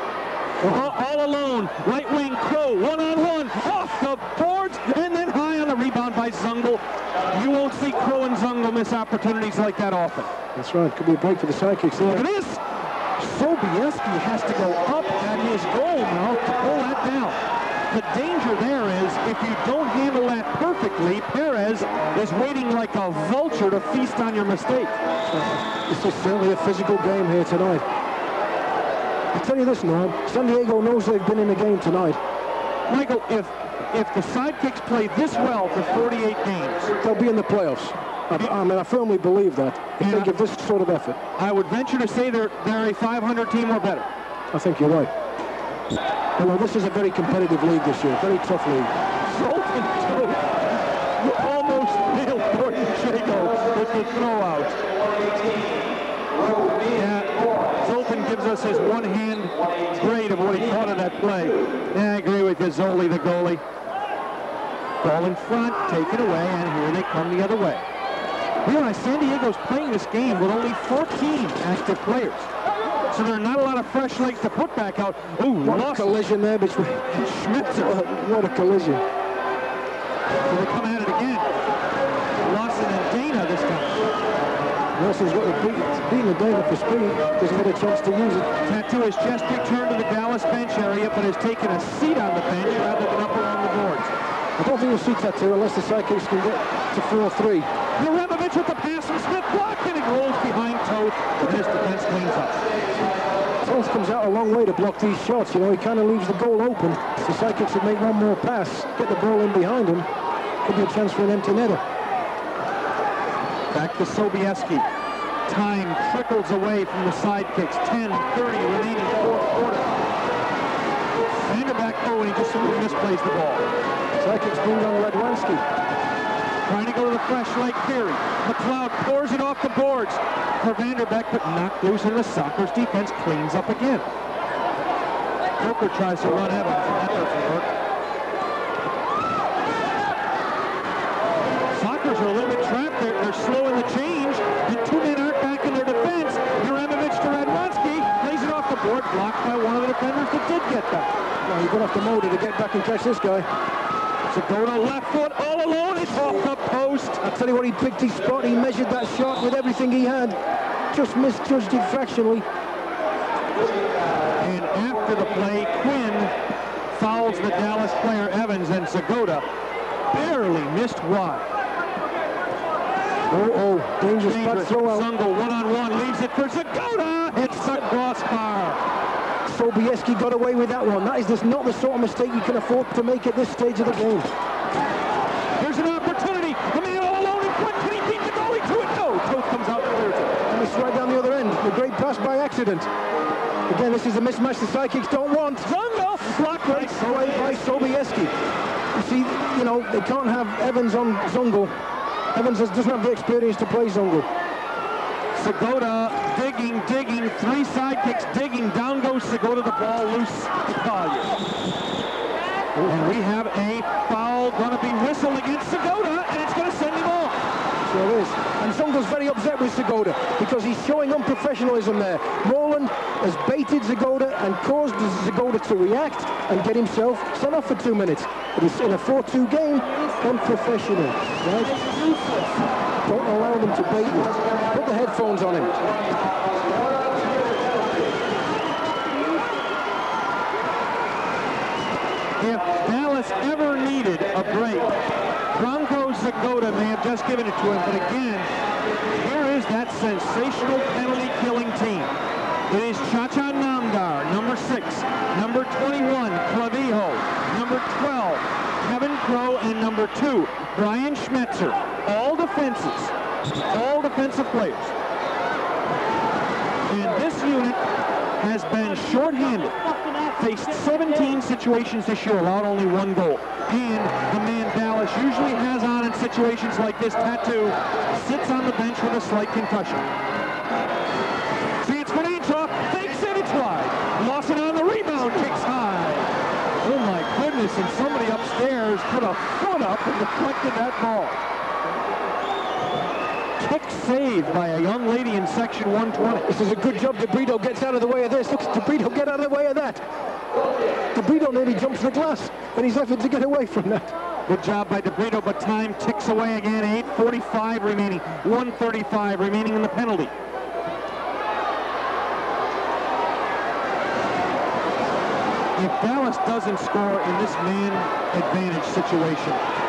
All, all alone, right wing Crow, one-on-one, off the boards, and then high on the rebound by Zungul. You won't see Crow and Zungul miss opportunities like that often. That's right. Could be a break for the sidekicks Look at there. this. Sobieski has to go up at his goal now to pull that down. The danger there is if you don't handle that perfectly, Perez is waiting like a vulture to feast on your mistake. This is certainly a physical game here tonight. I tell you this, Norm. San Diego knows they've been in the game tonight. Michael, if if the sidekicks play this well for 48 games, They'll be in the playoffs. I, I mean, I firmly believe that. If they give this sort of effort, I would venture to say they're they're a 500 team or better. I think you're right. Well, this is a very competitive league this year. Very tough league. Zoltan Toth almost nailed Jago with the throw out. Yeah, Zoltan gives us his one-hand grade of what he thought of that play. Yeah, I agree with you, Zoli, the goalie. Ball in front, taken away, and here they come the other way. Realize San Diego's playing this game with only 14 active players. So there are not a lot of fresh legs to put back out. Ooh, What a collision there between Schmetzer. What, what a collision. So they come at it again. Lawson and Deyna this time. Nelson's got the beat, beating the Deyna for speed. Doesn't get a chance to use it. Tatu has just returned to the Dallas bench area, but has taken a seat on the bench rather than up along the boards. I don't think we'll see Tatu unless the sidekicks can get to 4-3. Uremovich with the pass from Smith, blocked, and he rolls behind Toth, and his defense cleans Comes out a long way to block these shots. You know, he kind of leaves the goal open. The sidekicks would make one more pass, get the ball in behind him. Could be a chance for an empty netter. Back to Sobieski. Time trickles away from the sidekicks. 10, 30 remaining fourth quarter. Vanderbeck, oh, and he just simply misplays the ball. Sidekicks bring on Radwanski. Trying to go to the fresh flashlight carry. McLeod pours it off the boards for Vanderbeck, but knocked loose, and the Sockers defense cleans up again. Coker tries to run Evans, and that doesn't work. Sockers are a little bit trapped. They're, they're slow in the change, and two men aren't back in their defense. Uremovich to Radwanski, plays it off the board, blocked by one of the defenders that did get back. Well, you're going to have to to get back and catch this guy. Segota left foot all alone. It's off the post. I tell you what, he picked his spot. He measured that shot with everything he had. Just misjudged it fractionally. And after the play, Quinn fouls the Dallas player Evans, and Segota barely missed wide. Oh, oh, dangerous, Dangerous. back throw out. Zungel one-on-one leaves it for Segota. Hits the crossbar. Sobieski got away with that one. That is just not the sort of mistake you can afford to make at this stage of the game. Here's an opportunity. The man all alone in front. Can he beat the goalie to it? No. Toth comes out clears it. And it's right down the other end. A great pass by accident. Again, this is a mismatch the sidekicks don't want. Blocked by Great play by Sobieski. You see, you know, they can't have Evans on Zungel. Evans doesn't have the experience to play Zungel. Segota digging, digging, three sidekicks digging. Down goes Segota, the ball loose to Collier. And we have a foul going to be whistled against Segota, and it's going to send him off. Sure is. And Zungel's very upset with Segota because he's showing unprofessionalism there. Moreland has baited Segota and caused Segota to react and get himself sent off for two minutes. It is in a 4-2 game, unprofessional. Right? Don't allow them to bait you. Put the headphones on him. If Dallas ever needed a break, Branko Segota may have just given it to him, but again, here is that sensational penalty-killing team. It is Chacha Namdar, number six, number 21, Clavijo, number 12, Kevin Crow, and number two, Brian Schmetzer. All defenses, all defensive players. And this unit has been shorthanded, faced 17 situations this year, allowed only one goal. And the man Dallas usually has on in situations like this, Tatu, sits on the bench with a slight concussion. See, it's Vanantroff, fakes it, it's wide. Lawson on the rebound, kicks high. Oh my goodness, and somebody upstairs put a foot up and deflected that ball. Saved by a young lady in section 120. This is a good job. DeBrito gets out of the way of this. Look, DeBrito get out of the way of that. DeBrito nearly jumps the glass, and he's effort to get away from that. Good job by DeBrito, but time ticks away again. 8.45 remaining, 135 remaining in the penalty. If Dallas doesn't score in this man advantage situation,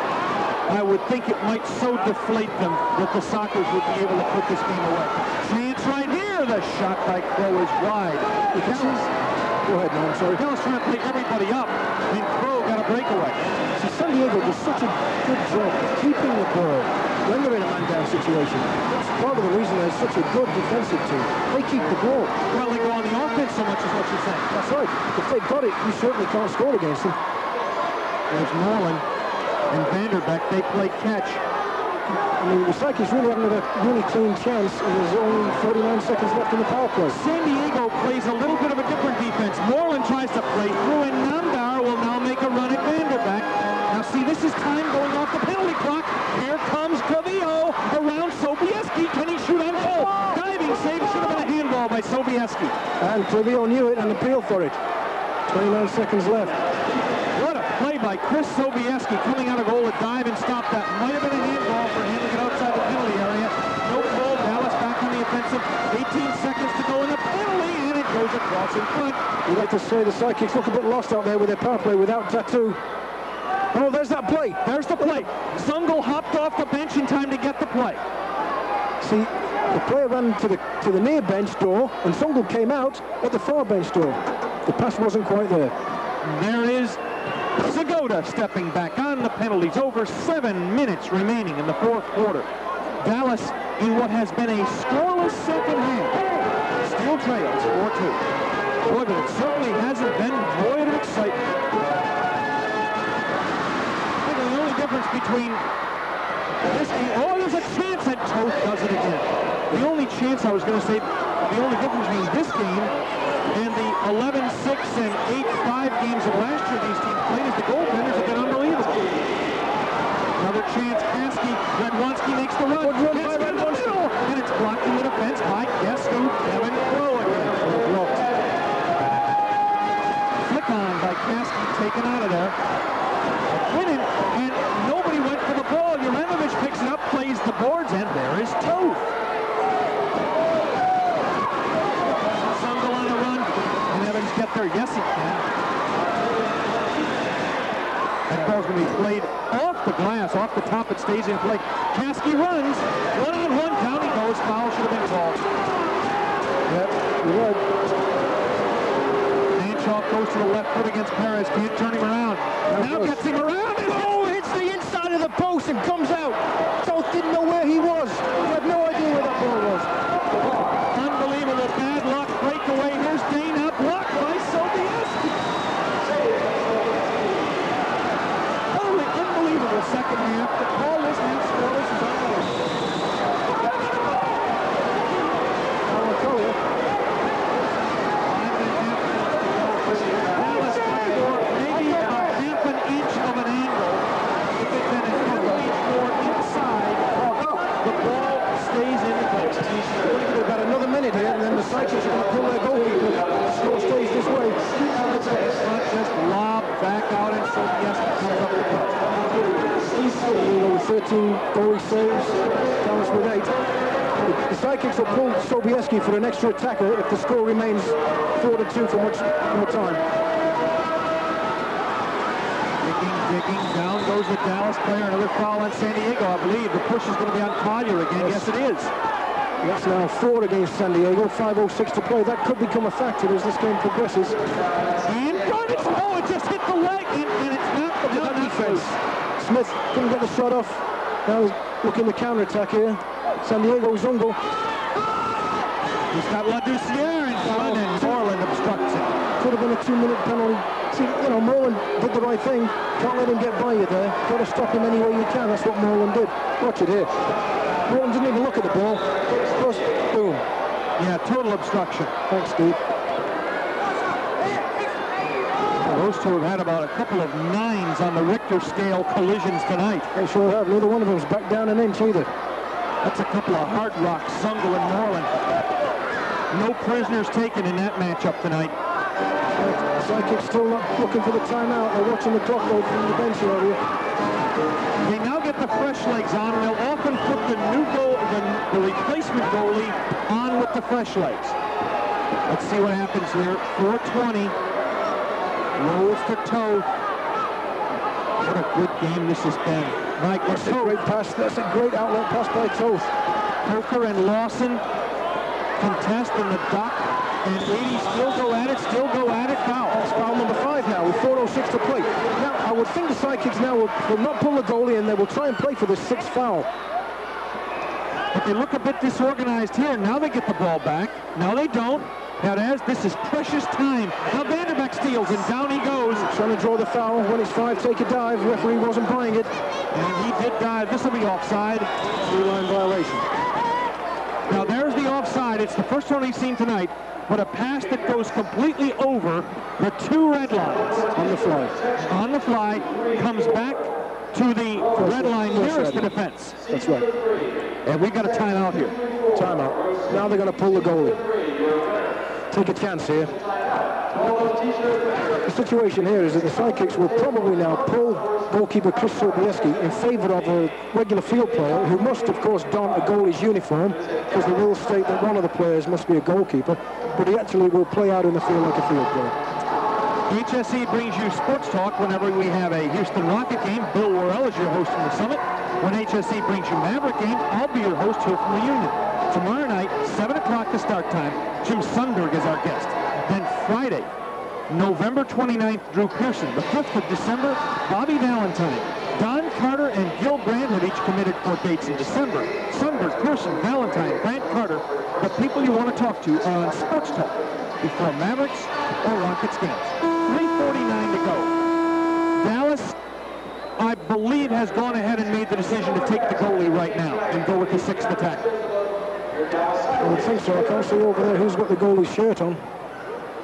I would think it might so deflate them that the Sockers would be able to put this game away. Chance right here. The shot by Crow is wide. Is, go ahead, no, I'm sorry. Dallas trying to play everybody up, and Crow got a breakaway. See, San Diego does such a good job of keeping the ball when they're in a man-down situation. That's part of the reason they're such a good defensive team. They keep the ball. Well, they go on the offense so much is what you're saying. That's right. If they've got it, you certainly can't score against them. There's Moreland and Vanderbeck. They play catch. I mean, the Cyclists really haven't had a really clean chance, there's only 49 seconds left in the power play. San Diego plays a little bit of a different defense. Moreland tries to play through, and Namdar will now make a run at Vanderbeck. Now, see, this is time going off the penalty clock. Here comes Clavijo around Sobieski. Can he shoot on goal? Diving save. Should have been a handball by Sobieski. And Clavijo knew it and appealed for it. 29 seconds left. A by Chris Sobieski coming out of goal to dive and stop that. Might have been a handball for handling it outside the penalty area. No goal. Dallas back on the offensive. 18 seconds to go in the penalty, and it goes across in front. You'd like to say the Sidekicks look a bit lost out there with their power play without Tatu. Oh, there's that play. There's the play. Zungul hopped off the bench in time to get the play. See, the player ran to the to the near bench door, and Zungul came out at the far bench door. The pass wasn't quite there. There is Segota stepping back on the penalties. Over seven minutes remaining in the fourth quarter. Dallas in what has been a scoreless second half. Still trails 4-2. Boy, but it certainly hasn't been void of excitement. The only difference between this game, oh, there's a chance that Toth does it again. The only chance I was going to say, the only difference between this game and the 11-6 and 8-5 games of last year these teams played is the goaltenders have been unbelievable. Another chance, Caskey, Radwanski makes the run. Good run by in the middle, and it's blocked in the defense by guess who? Kevin Crow again. Blocked. Flick on by Caskey, taken out of there. McKinnon, and nobody went for the ball. Uremovich picks it up, plays the boards, and there is Toth. Zungul on a run. Can Evans get there? Yes, he can. That ball's going to be played off the glass, off the top. It stays in play. Caskey runs. One on one. He goes. Foul should have been called. Yep, you're right. Danshaw goes to the left foot against Perez. Can't turn him around. Now gets him around. And Oh, hits the inside of the post and comes out. Toth didn't know where he was. He had no idea where that ball was. Unbelievable bad luck breakaway. Here's Deyna blocked by Sobieski. Totally unbelievable second half. The call this half scoreless is unbelievable. I'll tell you. Five and a half minutes to go. Dallas got for maybe a half an inch of an angle. If it had been a half an inch more inside, the ball stays in place. We've got another minute here, and then the Cyclones are going to pull their goalkeeper. The score stays this way. Front just lob back out and Sobieski comes up the puck. 13 goalie saves, Dallas with eight. The- The Sidekicks will pull Sobieski for an extra attacker if the score remains 4 to 2 for much more time. Digging, digging, down goes the Dallas player. Another foul on San Diego, I believe. The push is going to be on Collier again. Yes, it is. That's now four against San Diego, 5.06 to play. That could become a factor as this game progresses. And Garnett's, oh, it just hit the leg, and, and it's not, Look no, at that not defense. Smith couldn't get the shot off. Now looking to counter-attack here. San Diego. He's got Ladouceur in front, oh, and Moreland obstructs it. Could have been a two-minute penalty. See, you know, Moreland did the right thing. Can't let him get by you there. Got to stop him any way you can. That's what Moreland did. Watch it here. Moreland didn't even look at the ball. Just boom. Yeah, total obstruction. Thanks, Steve. Well, those two have had about a couple of nines on the Richter scale collisions tonight. They sure have. Neither one of them's back down an inch either. That's a couple of hard rocks, Zungul and Moreland. No prisoners taken in that matchup tonight. Sidekicks still not looking for the timeout. They're watching the clock go from the bench area. They now get the fresh legs on, and they'll often put the new goal, the, the replacement goalie on with the fresh legs. Let's see what happens here. 420. Rolls to toe. What a good game this has been. Mike, That's a great pass. That's a great outlet pass by Toth. Coker and Lawson contest in the duck. and 80 still go at it, still go at it, foul. That's foul number five now with 4.06 to play. Now, I would think the Sidekicks now will, will not pull the goalie and they will try and play for this sixth foul. But they look a bit disorganized here. Now they get the ball back. Now they don't. Now there's, this is precious time. Now Vanderbeck steals, and down he goes. Trying to draw the foul. When it's five, take a dive. Referee wasn't buying it. And he did dive. This will be offside. Three-line violation. Now there's the offside. It's the first one we've seen tonight. But a pass that goes completely over the two red lines. On the fly. On the fly, comes back to the red line First nearest the line. defense. That's right. And we've got a timeout here. Timeout. Now they're going to pull the goalie. Take a chance here. The situation here is that the sidekicks will probably now pull goalkeeper Chris Sobieski in favour of a regular field player who must, of course, don a goalie's uniform because the rules state that one of the players must be a goalkeeper, but he actually will play out in the field like a field player. HSE brings you sports talk whenever we have a Houston Rocket game. Bill Worrell is your host from the Summit. When HSE brings you Maverick game, I'll be your host here from the Union. Tomorrow night, 7 o'clock the start time, Jim Sundberg is our guest. Then Friday, November 29th, Drew Pearson. The 5th of December, Bobby Valentine. Don Carter and Gil Brandt have each committed for dates in December. Sundberg, Pearson, Valentine, Brandt Carter, the people you want to talk to are on Sports Talk before Mavericks or Rockets games. 3.49 to go. Dallas, I believe, has gone ahead and made the decision to take the goalie right now and go with the sixth attack. I would think so. I can't see over there who's got the goalie's shirt on.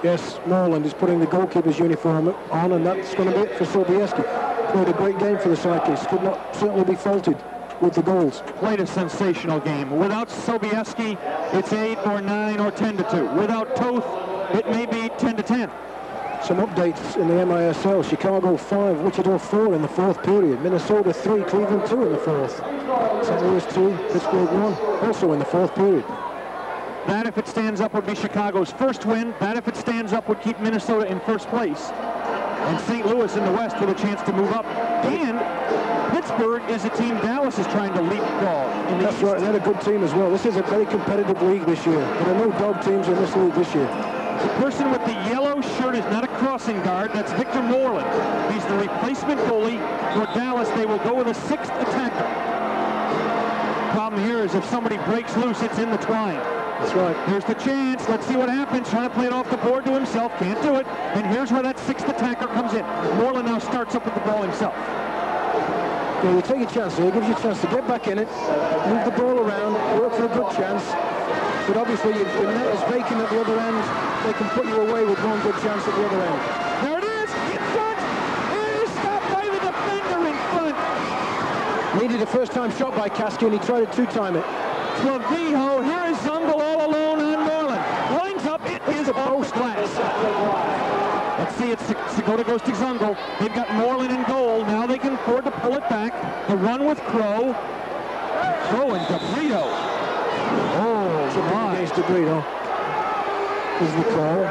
Yes, Moreland is putting the goalkeeper's uniform on, and that's going to be it for Sobieski. Played a great game for the Sidekicks. Could not certainly be faulted with the goals. Played a sensational game. Without Sobieski, it's 8 or 9 or 10 to 2. Without Toth, it may be 10 to 10. Some updates in the MISL. Chicago 5, Wichita 4 in the fourth period. Minnesota 3, Cleveland 2 in the fourth. St. Louis 2, Pittsburgh 1, also in the fourth period. That, if it stands up, would be Chicago's first win. That, if it stands up, would keep Minnesota in first place. And St. Louis in the West with a chance to move up. And Pittsburgh is a team Dallas is trying to leapfrog. In the That's East. right, they're a good team as well. This is a very competitive league this year. There are no dog teams in this league this year. The person with the yellow shirt is not a crossing guard. That's Victor Moreland. He's the replacement goalie for Dallas. They will go with a sixth attacker. Problem here is if somebody breaks loose, it's in the twine. That's right. Here's the chance. Let's see what happens. Trying to play it off the board to himself. Can't do it. And here's where that sixth attacker comes in. Moreland now starts up with the ball himself. Yeah, you take a chance here. It gives you a chance to get back in it, move the ball around, work for a good chance. But obviously, if the net is vacant at the other end, they can put you away with one good chance at the other end. There it is. In front. It is stopped by the defender in front. Needed a first-time shot by Kasky, and he tried to two-time it. Clavijo. Here is Zungul all alone on Moreland. Lines up. It is off post. glass. Let's see. It's Segota goes to Zungul. They've got Moreland in goal. Now they can afford to pull it back. The run with Crow. Crow and DeBrito. Oh, Chipping my. against DeBrito. Is the call.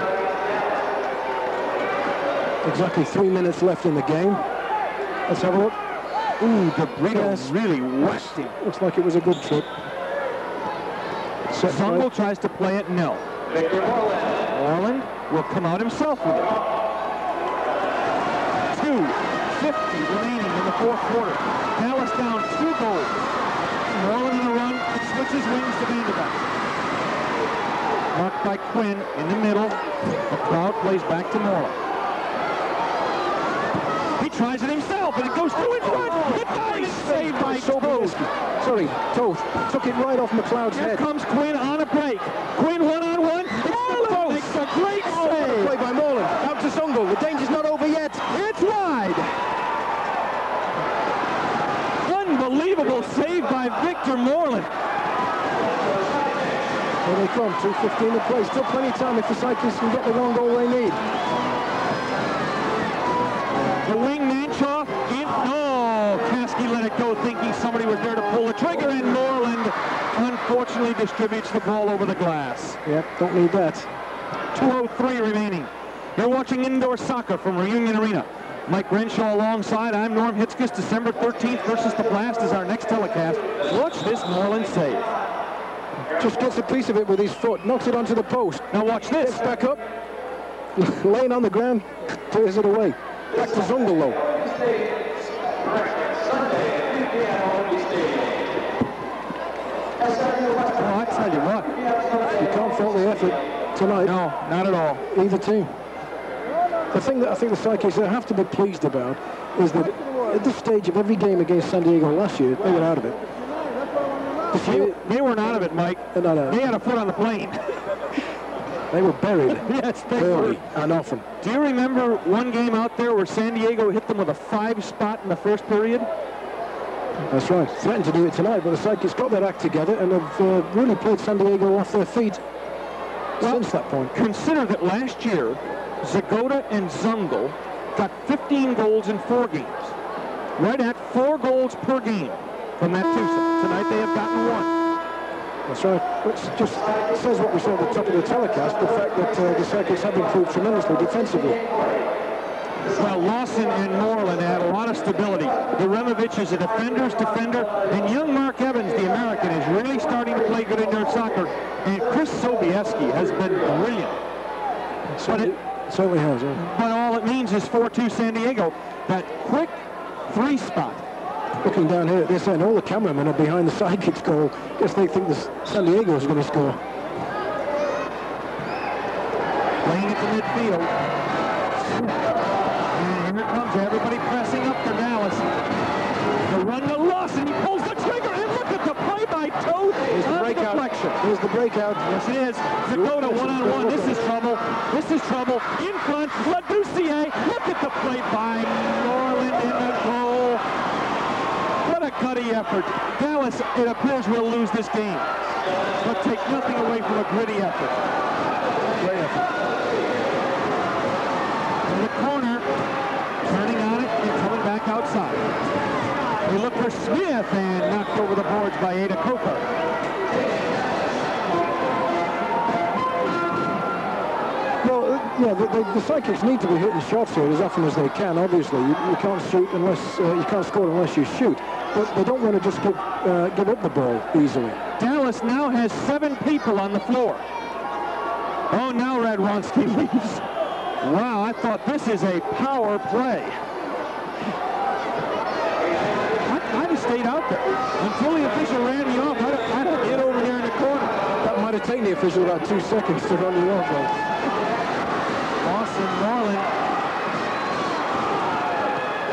Exactly three minutes left in the game. Let's have a look. Ooh, DeBrito Yes. really whacked him. Looks like it was a good trip. So Zungul play. tries to play it, no. Moreland will come out himself with it. 2.50 remaining in the fourth quarter. Dallas down two goals. Moreland on the run, switches wings to Vanderbeck. Marked by Quinn in the middle. Crowd plays back to Moreland. He tries it himself, and it goes through in front. Hit by saved by Toth. Sorry, Toth. Took it right off McLeod's Here head. comes Quinn on a break. Quinn one-on-one. Moreland makes a great oh, save. Play by Moreland. Out to Zungul. The danger's not over yet. It's wide. Unbelievable save by Victor Moreland. They come. 2.15 to play. Still plenty of time if the cyclists can get the one goal they need. The wing Nanchoff in. No, Caskey let it go thinking somebody was there to pull the trigger and Moreland unfortunately distributes the ball over the glass. Yep, don't need that. 2.03 remaining. You're watching indoor soccer from Reunion Arena. Mike Renshaw alongside. I'm Norm Hitzges. December 13th versus the Blast is our next telecast. Watch this Moreland save. Just gets a piece of it with his foot. Knocks it onto the post. Now watch this. Gets back up. Laying on the ground. Clears it away. Back to though. Oh, I tell you what. You can't fault the effort tonight. No, not at all. Either team. The thing that I think the Psychics have to be pleased about is that at this stage of every game against San Diego last year, they were out of it. They, they weren't out of it, Mike. they're not out. They had a foot on the plane. They were buried yes, they early were. and often. Do you remember one game out there where San Diego hit them with a five spot in the first period? That's right. Threatened to do it tonight, but the Psychics got their act together and have uh, really played San Diego off their feet since that point. Consider that last year, Segota and Zungul got 15 goals in four games. Right at four goals per game from that twosome. Tonight they have gotten one. That's right. Which just says what we saw at the top of the telecast, the fact that uh, the Psychics have improved tremendously defensively. Well, Lawson and Moreland add a lot of stability. Uremovich is a defender's defender, and young Mark Evans, the American, is really starting to play good indoor soccer. And Chris Sobieski has been brilliant. But, it, Certainly has, yeah. but all it means is 4-2 San Diego. That quick three spot. Looking down here at this end, all the cameramen are behind the sidekicks goal. Guess they think the San Diego is going to score. Playing it to midfield. And here comes everybody pressing up for Dallas. The run to Lawson. He pulls the trigger. And look at the play by Toad Here's the breakout. deflection. Here's the breakout. Yes, it is. Dakota one-on-one. This is trouble. This is trouble. In front, Ladouceur. Look at the play by Norland in the goal. What a gutty effort. Dallas, it appears, will lose this game. But take nothing away from a gritty effort. Great effort. In the corner, turning on it and coming back outside. We look for Smith and knocked over the boards by Ade Coker. Yeah, the, the, the sidekicks need to be hitting shots here as often as they can. Obviously, you, you can't shoot unless uh, you can't score unless you shoot. But they don't want to just give uh, give up the ball easily. Dallas now has seven people on the floor. Oh, now Radwanski leaves. Wow, I thought this is a power play. I, I'd have stayed out there until the official ran me off. I'd, I'd have get over there in the corner. That might have taken the official about two seconds to run you off, though. Norland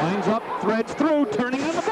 winds up, threads through, turning on the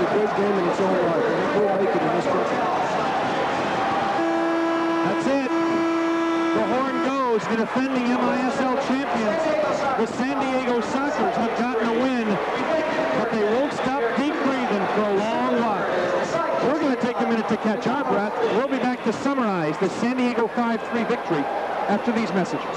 a great game in its own right, and it will make it in this country. That's it. The horn goes. The defending MISL champions, the San Diego Sockers, have gotten a win, but they won't stop deep breathing for a long while. We're going to take a minute to catch our breath. We'll be back to summarize the San Diego 5-3 victory after these messages.